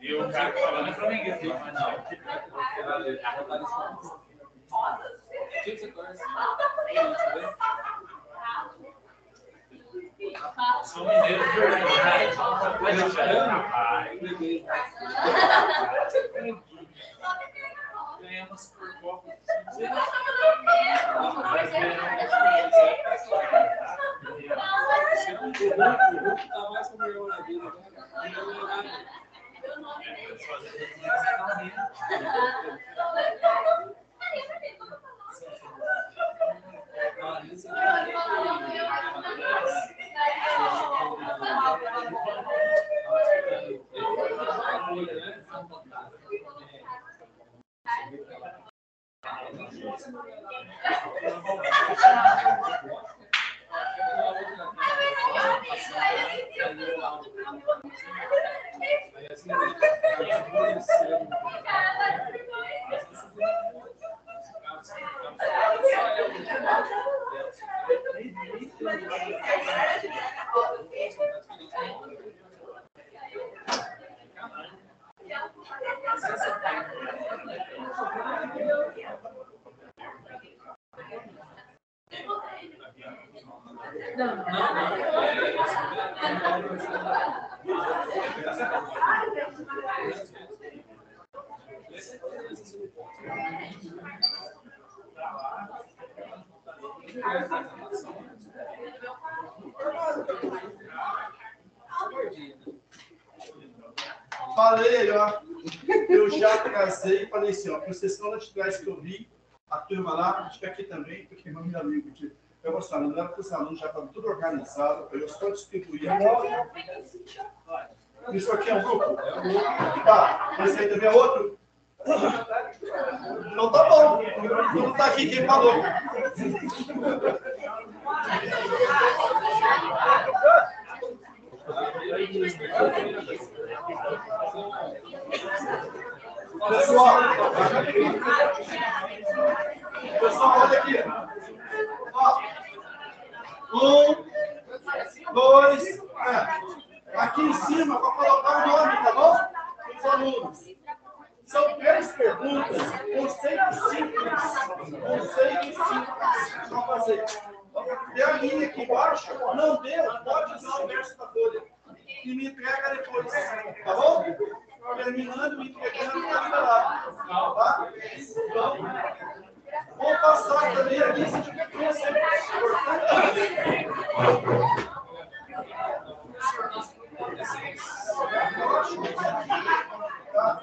E o cara falando é flamenguista, mas não. Quem você conhece? Sou mineiro de verdade. Mas eu rapaz. Ganhamos Supercopa. O Tá mais como eu na vida. né?
Falei, ó. Eu já casei e falei assim, ó, para sessão de trás que eu vi, a que aqui também, porque meu amigo aqui. Eu gostava, não era porque os alunos já estavam tudo organizado, eu só distribuía. Isso aqui é um grupo? Tá, esse aí também é outro? Então tá bom. Não tá aqui quem falou. [laughs] [laughs] [laughs] Pessoal, pessoal, olha aqui. Ó, um, dois, é. aqui em cima, para colocar o nome, tá bom? Dos alunos. São três perguntas, conceitos simples. Conceitos simples. Vamos fazer. Dê a linha aqui embaixo. Não deu, pode usar o verso da folha. E me entrega depois. Tá bom? Terminando, me entregando, tá liberado. Tá? Então, vou passar também a lista de conceitos Tá?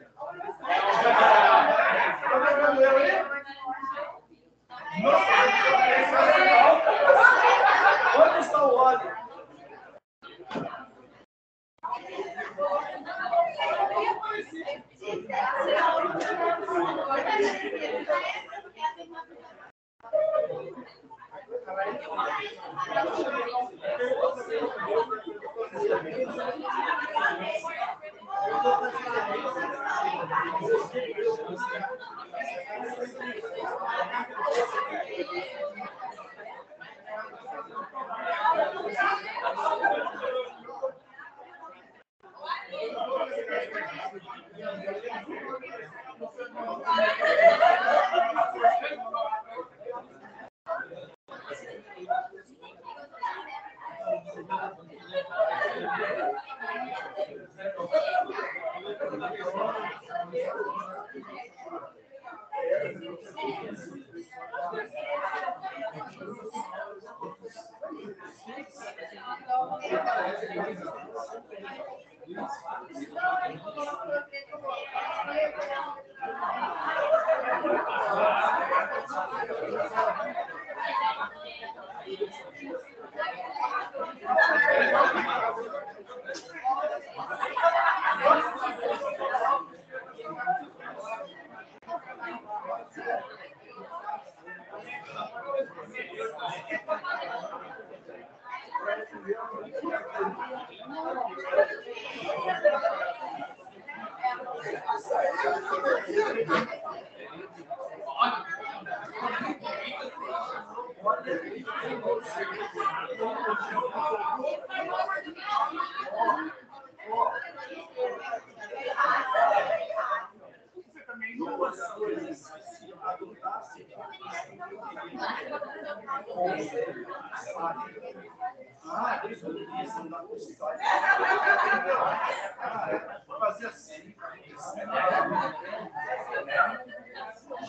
Onde está o óleo? Coisas se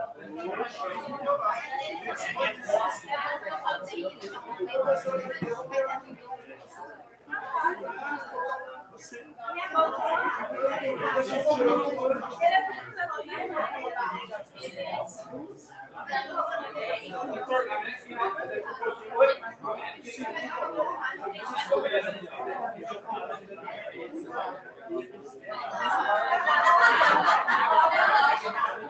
adotasse Ah, isso eu disse, na possibilidade. Ah, é, vou fazer assim.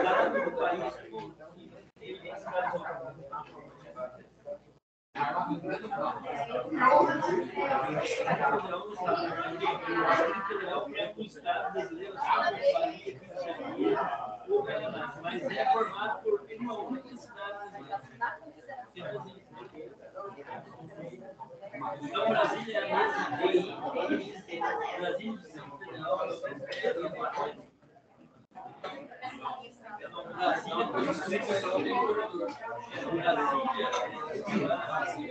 Mas é formado por uma única cidade. Então, Brasília é a mesma Federal,
Hoje,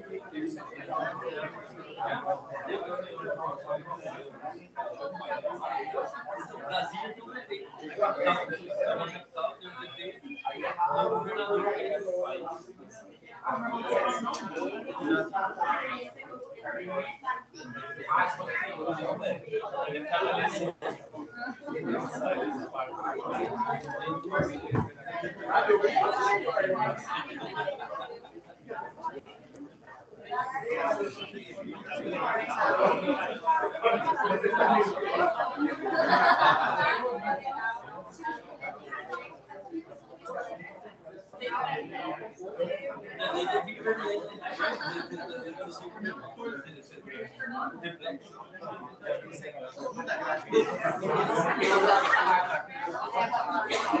Thank [laughs] you.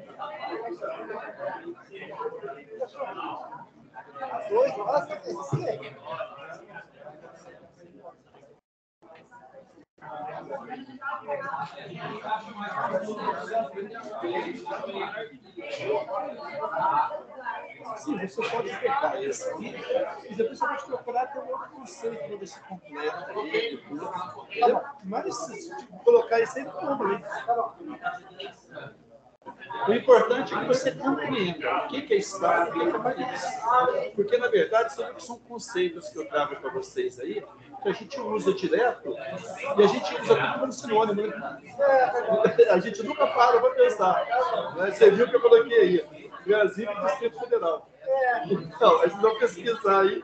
Sim, você pode pegar esse aqui e depois você pode procurar ter um outro conceito para ver se completa ele. Tá, Mas tipo, colocar isso aí, ali. O importante é que você compreenda o que é Estado e o que é país. Porque, na verdade, são conceitos que eu trago para vocês aí, que a gente usa direto e a gente usa tudo como sinônimo. Né? É, a gente nunca para para pensar. né? Você viu que eu coloquei aí, Brasil e Distrito Federal. Então, a gente vai pesquisar aí.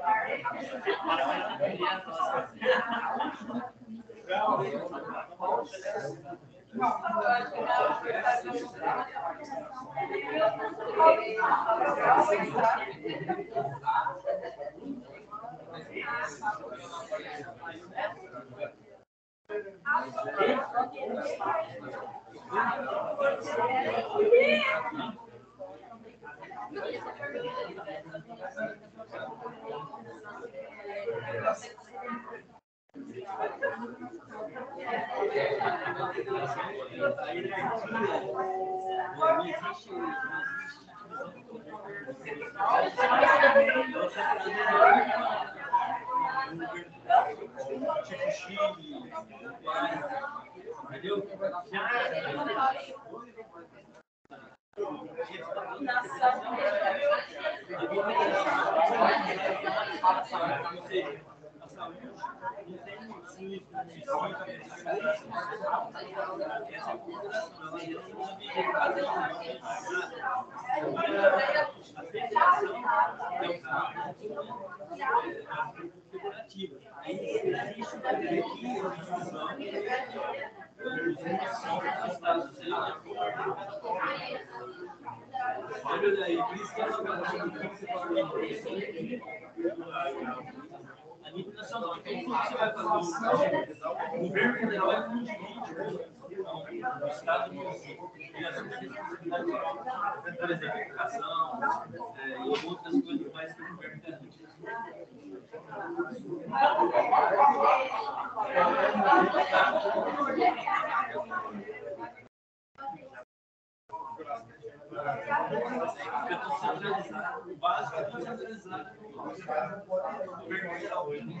Tipo Chile, Entendeu? Por isso que é uma coisa que você a nível nacional. Então, tudo que você vai fazer o governo federal é muito. O Estado não tem essa responsabilidade maior. Por exemplo, educação é, e outras coisas mais que o governo tem. Fica centralizado. O básico é centralizado. O governo federal hoje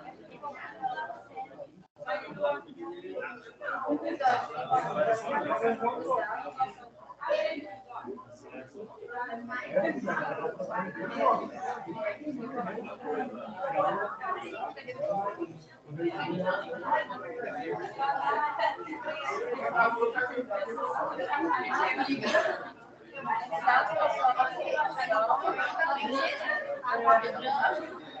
não
Não,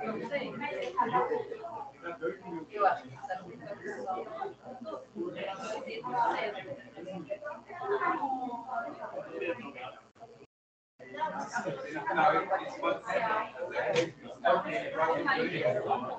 Eu sei. Eu acho que está muito Porque tem negócio de é, eu não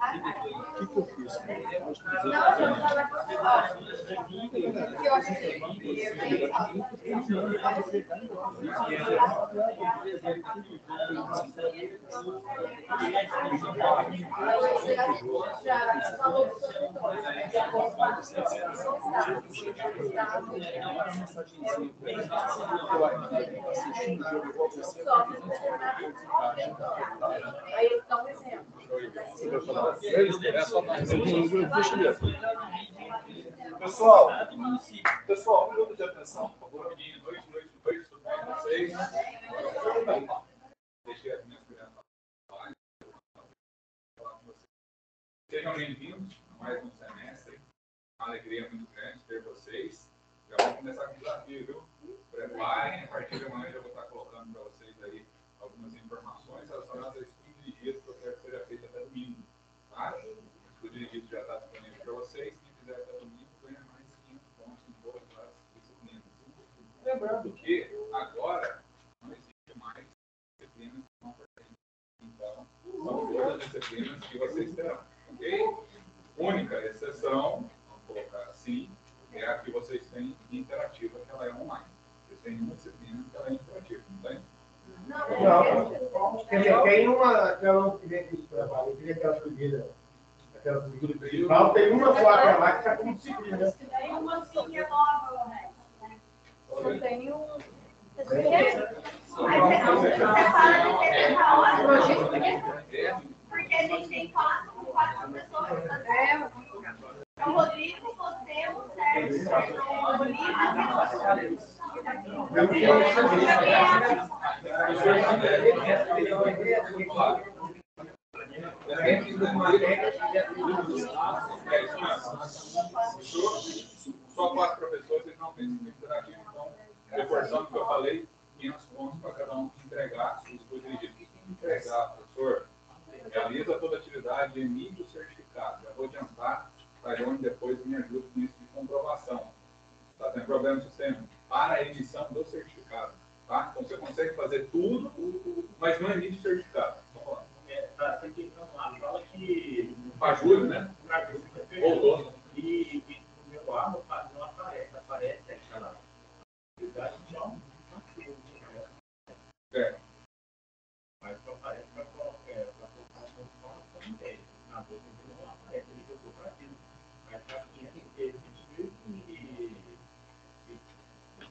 o que, que eu fiz?
Aí eu dou um exemplo.
Pessoal, pessoal, um minuto de atenção, por favor.
Tudo bem com vocês? Deixei as minhas falarem. Sejam bem-vindos a mais um semestre. A alegria muito grande ter vocês. Já vou começar com o desafio, viu? Preparem, a partir de amanhã eu vou estar colocando para vocês aí algumas informações relacionadas estudo dirigido que eu quero que seja feito até domingo. Tá? O dirigido já está disponível para vocês. Quem fizer até domingo ganha mais 500 pontos em todas as disciplinas. Lembrando que agora não existe mais disciplinas que pertencem. Então, são todas as disciplinas que vocês terão. Ok? Única exceção, vamos colocar assim, é a que vocês têm interativa, que ela é online. Vocês têm uma disciplina que ela é interativa, não tem?
Não, quer dizer, tem uma, que não queria que isso trabalhe, eu queria aquela primeira, aquela primeira principal, tem uma placa lá que está como disciplina.
Tem uma linha nova, né? Tem um. Porque a gente tem quatro, quatro pessoas tela. Então, Rodrigo, você, o Sérgio, o Rodrigo,
Só quatro professores, vocês não têm sido interativos, então, reforçando o que eu falei, 500 pontos para cada um entregar o estudo dirigido. Entregar, professor? Realiza toda a atividade, emite o certificado. Já vou adiantar, Taione depois me ajuda com isso de comprovação. Está tendo problema no sistema? Para a emissão do certificado. Tá? Então você consegue fazer tudo, mas não emite o certificado.
É, tá, tem que então, lá, fala que.
Para julho, né?
Pra julho,
Voltou.
E, e o meu lá não apa- não aparece, aparece tá tem, né?
É.
Mas só aparece para colocar, é, para colocar como forma como tem. Na boca dele não aparece, ele jogou para aquilo. Mas para quem tem que ter 20 e. E é como que é?
Isso.
Eu divido, mas assim,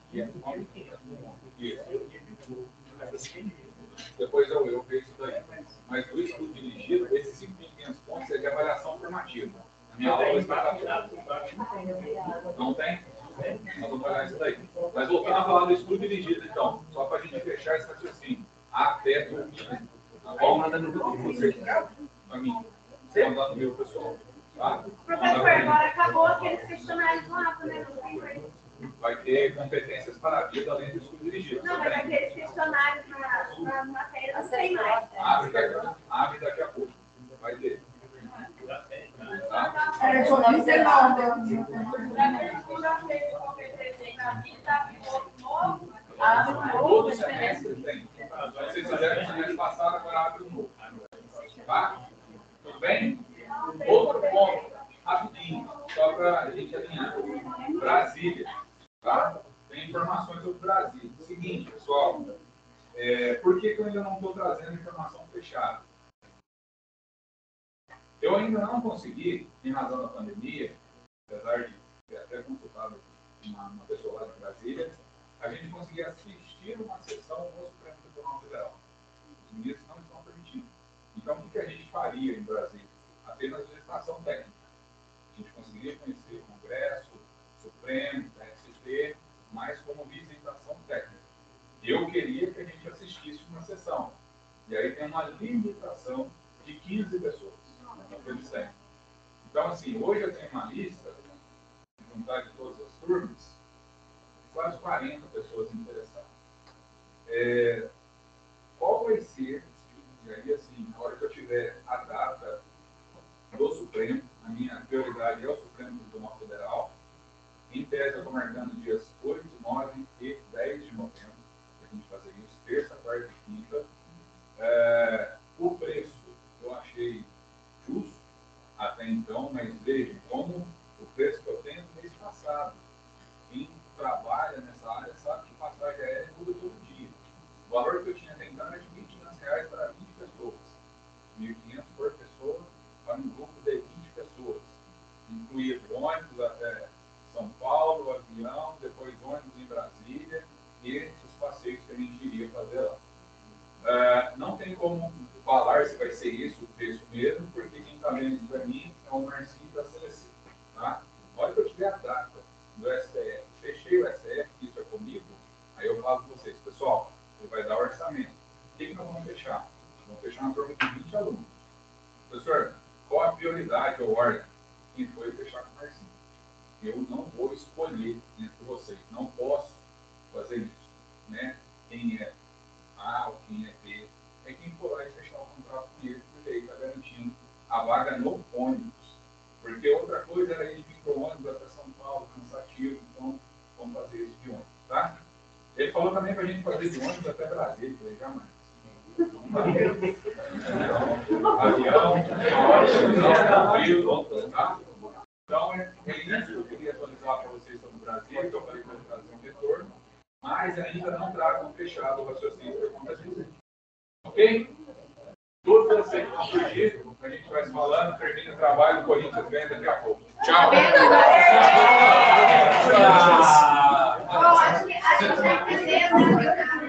Depois eu, eu vejo isso daí. Mas no estudo dirigido, esses 5.500 pontos é de avaliação formativa. A minha aula está Não tem? Nós vamos trabalhar isso daí. Mas voltando a falar do estudo dirigido, então, só para a gente fechar esse raciocínio. Até domingo. Tá bom? Manda no grupo certificado para mim. Mandar no meu pessoal. Tá?
Professor, agora acabou aqueles questionários lá, né?
Vai ter competências para a vida além do estudo dirigido.
Não, mas aqueles questionários na, na matéria não tem mais.
Abre daqui, abre daqui a pouco. Vai ter. Tá?
Só 19. Segunda-feira, qualquer presente aqui, tá novo. Ah,
Todo semestre tem. Se vocês quiserem, semestre passado, agora abre um novo. Tá? Tudo bem? Outro ponto, rapidinho, só para a gente alinhar. Brasília. Tá? Tem informações sobre Brasília. Seguinte, pessoal. é, por que, que eu ainda não estou trazendo informação fechada? Eu ainda não consegui, em razão da pandemia, apesar de ter até consultado uma, uma pessoa lá de Brasília, a gente conseguir assistir uma sessão no Supremo Tribunal Federal. Os ministros não estão permitindo. Então, o que que a gente faria em Brasília? Apenas legislação técnica. A gente conseguiria conhecer o Congresso, o Supremo, o TST, mas como visitação técnica. Eu queria que a gente assistisse uma sessão. E aí tem uma limitação de 15 pessoas. 100. Então, assim, hoje eu tenho uma lista, juntar de todas as turmas, quase 40 pessoas interessadas. É, qual vai ser, e aí assim, na hora que eu tiver a data do Supremo, a minha prioridade é o Supremo Tribunal Federal, em tese eu estou marcando dias 8, 9 e 10 de novembro, para a gente fazer isso, terça, quarta e quinta. É, o preço eu achei justo até então, mas vejam como o preço que eu tenho no mês passado. Quem trabalha nessa área sabe que passagem aérea muda todo dia. O valor que eu tinha até então era de 1.500 reais para 20 pessoas. 1.500 por pessoa para um grupo de 20 pessoas. Incluía ônibus até São Paulo, avião, depois ônibus em Brasília e os passeios que a gente iria fazer lá. É, não tem como falar se vai ser isso o preço mesmo, porque quem está isso para mim é o Marcinho da CLC. Tá? Na hora que eu tiver a data do STF, fechei o STF, isso é comigo, aí eu falo com vocês, pessoal, ele vai dar orçamento. O que, que nós vamos fechar? Vamos fechar uma turma de 20 alunos. Professor, qual a prioridade ou ordem? Quem foi fechar com o Marcinho? eu não vou escolher entre vocês, não posso fazer isso, né? Quem é A ou quem é B é quem for lá e fechar o contrato com ele, porque aí está garantindo a vaga no ônibus. Porque outra coisa é era ele vir para o ônibus até São Paulo, cansativo, então vamos fazer isso de ônibus, tá? Ele falou também para a gente fazer de ônibus até Brasília, falei, jamais. Então, avião, ônibus, tá? Então, é, é, isso que eu queria atualizar para vocês sobre o Brasil, que eu falei que eu trazer um retorno, mas ainda não trago um fechado o raciocínio para o Brasil. Ok? Todos vocês que surgir, a gente vai se falando, termina o trabalho, o Corinthians vem daqui a pouco. Tchau!
Ah, acho que a gente vai
entender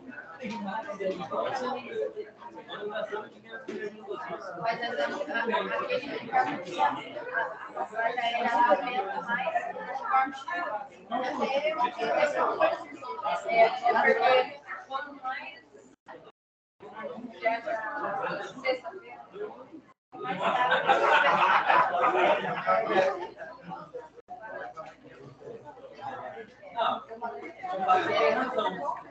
Mas aquele ela aumenta mais conforme. É, porque
não, não, não,
não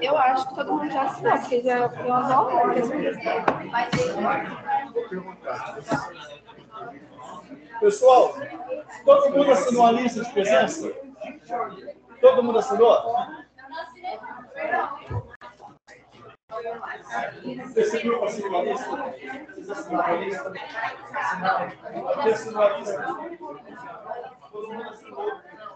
Eu acho que todo mundo já sabe, porque já viu as aulas. Mas...
Pessoal, todo mundo assinou a lista de presença? Todo mundo assinou? Esse grupo assinou a lista? Vocês assinaram a lista? Quem assinou a lista? Todo mundo assinou.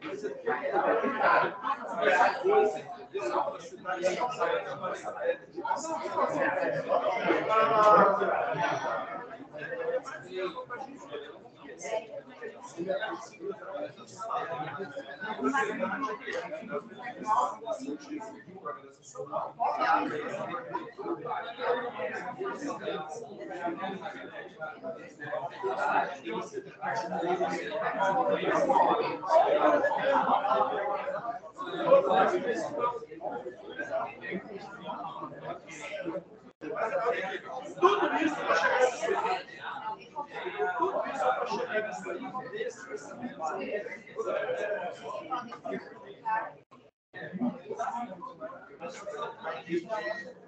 Aqui que assinou.
Vou lá torcer pra ele.
Tudo isso para chegar nessa Tudo isso para chegar nessa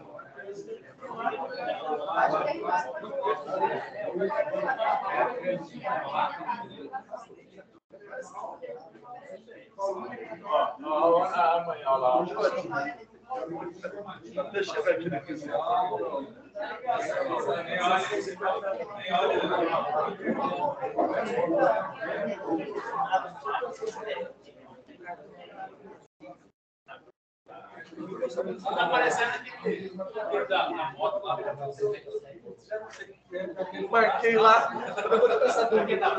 Amanhã lá. Deixa eu ver aqui na
Tá aparecendo aqui da, da moto lá.
Marquei lá. Eu vou pensar do que tá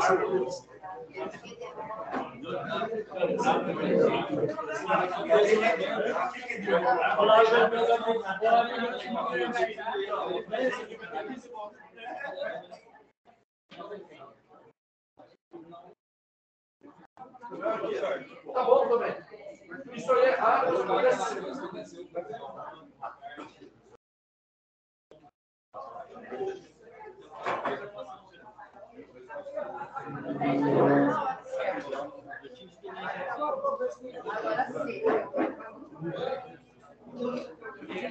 Tá bom, também. Isso é errado.
Agora sim.
Mais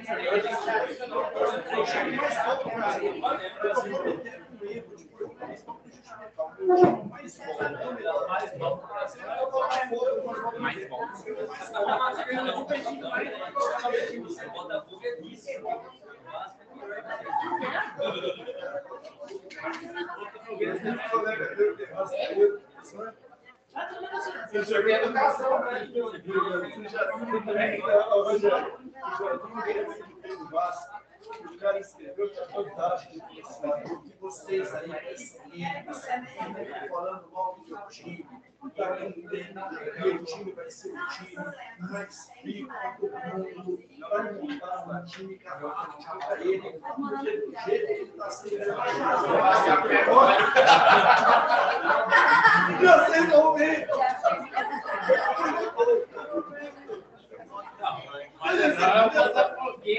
bom. Botafogo é isso.
Eu joguei educação, né?
O cara escreveu que é fantástico. Que vocês aí, falando mal do seu time, meu time vai ser o time mais rico do mundo, vai montar um time capaz para ele, porque do jeito que ele está sendo. Vocês vão ver. Aí,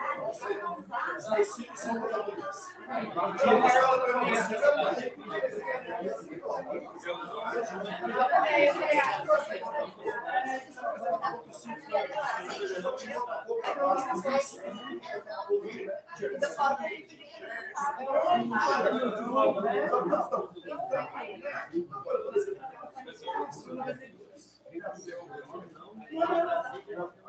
aquela coisa.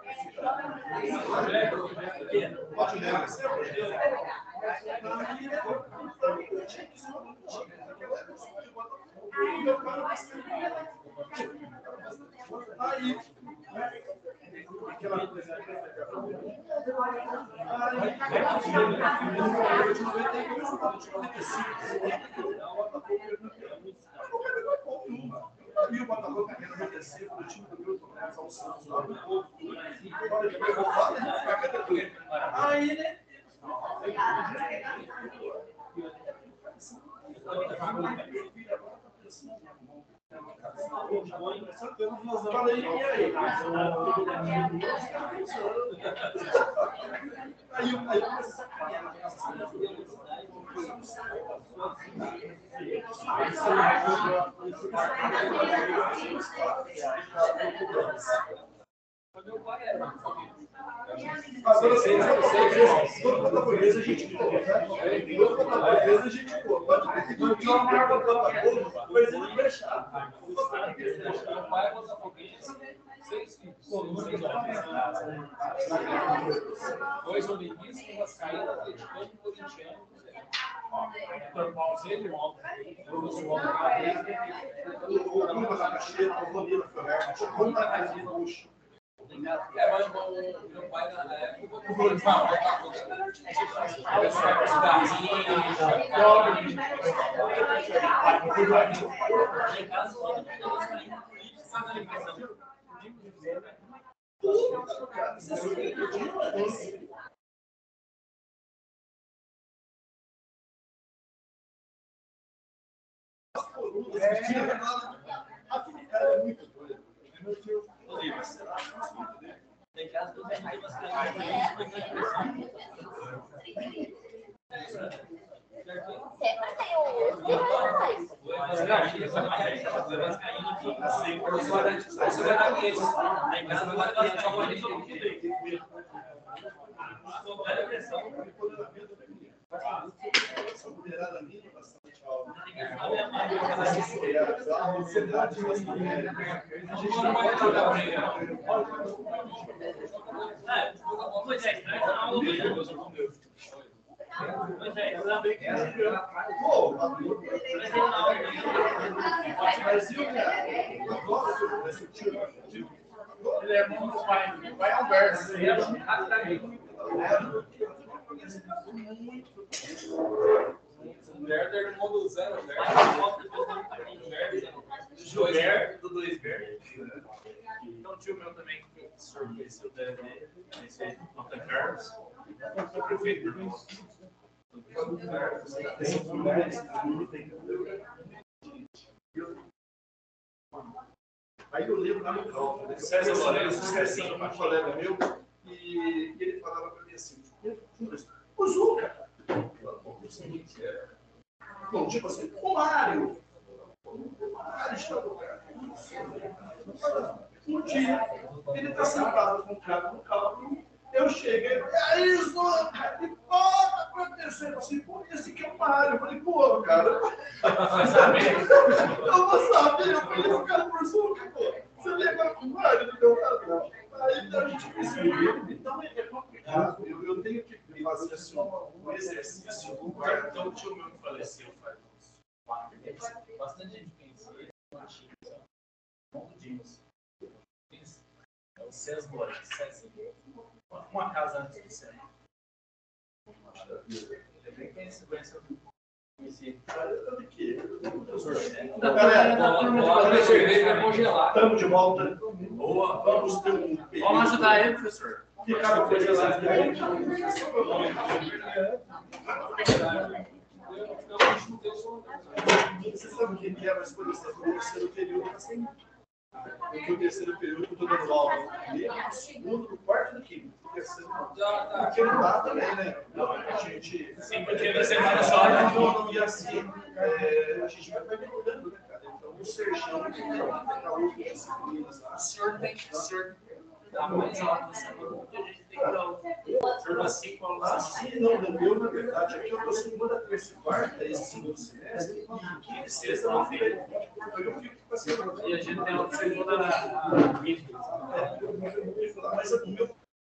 E o Botafogo tá querendo obedecer o time do Milton Neves ao Santos lá no povo. Aí, né? E aí? Aí, aí, Mas vocês, vocês, todo botafoguense a gente boa, né? Todo botafoguense a gente boa. Pode tinha uma marca do mas ele não deixar.
Meu pai é botafoguense, seis filhos. Dois dominguistas, um vascaíno, atleticano e corintiano. Seis irmãos. Eu sou o
Uma da Caxeta,
É, mas o meu pai na época, eu falei, não, Botafogo. Eu sou Em casa, todo mundo vascaíno, político, faz a ligação.
É muito doido.
Fernando Vascaíno,
Sempre tem o.
Essa mulherada é
é, a é.
Ele é do pai. Pai é Alberto. Ele é
O Werder no mundo dos anos, né? Werder
do dois Werder. Então, tio meu também, que o senhor conheceu deve o Monte Carlos, o prefeito do.
Aí eu lembro lá no Calma,
César Lourenço,
Cezinho, um colega meu, e ele falava para mim assim: o Zuca! Eu não sei o que era. Mário. O Mário está. Um dia, ele está sentado com o cara no carro. Eu cheguei, é isso, cara, e bota acontecendo assim, pô, esse aqui é o Mário. Eu falei, pô, cara. Eu vou saber, eu falei, o cara por suco, pô. Você vem agora com o Mário, não deu nada. Aí a gente percebeu. Então é complicado. Eu, eu tenho que fazer assim, um exercício.
O cartão tio meu que faleceu faz uns quatro meses.
Bastante gente conhecia, uma antiga, sabe? Monte Dimas. É o César Moreira, César. Uma casa antes do César. Ele bem conhecido, conheceu. Conheci.
Olha aqui.
Da
Galera. Estamos de volta.
Boa,
Vamos ter um
Vamos ajudar ele, professor.
Ficaram congelado. Você sabe o que é, mas, por exemplo, o terceiro período sem. Porque o terceiro período eu estou dando aula no no segundo, no quarto e no quinto. Porque não dá também, né? A gente.
Sim, porque na semana só.
E assim, é, a gente vai melhorando, né, cara? Então, o Sergião tem que pegar outras disciplinas lá.
O senhor tem que. Senhor dá mais aula na semana. A gente tem que dar o. O senhor dá cinco aulas na semana.
Assim, não, meu, na verdade, aqui eu estou segunda, terça e quarta, esse segundo semestre, e quinta sexta eu não fico. Eu fico com a semana.
E a gente tem uma segunda na.
Mas o meu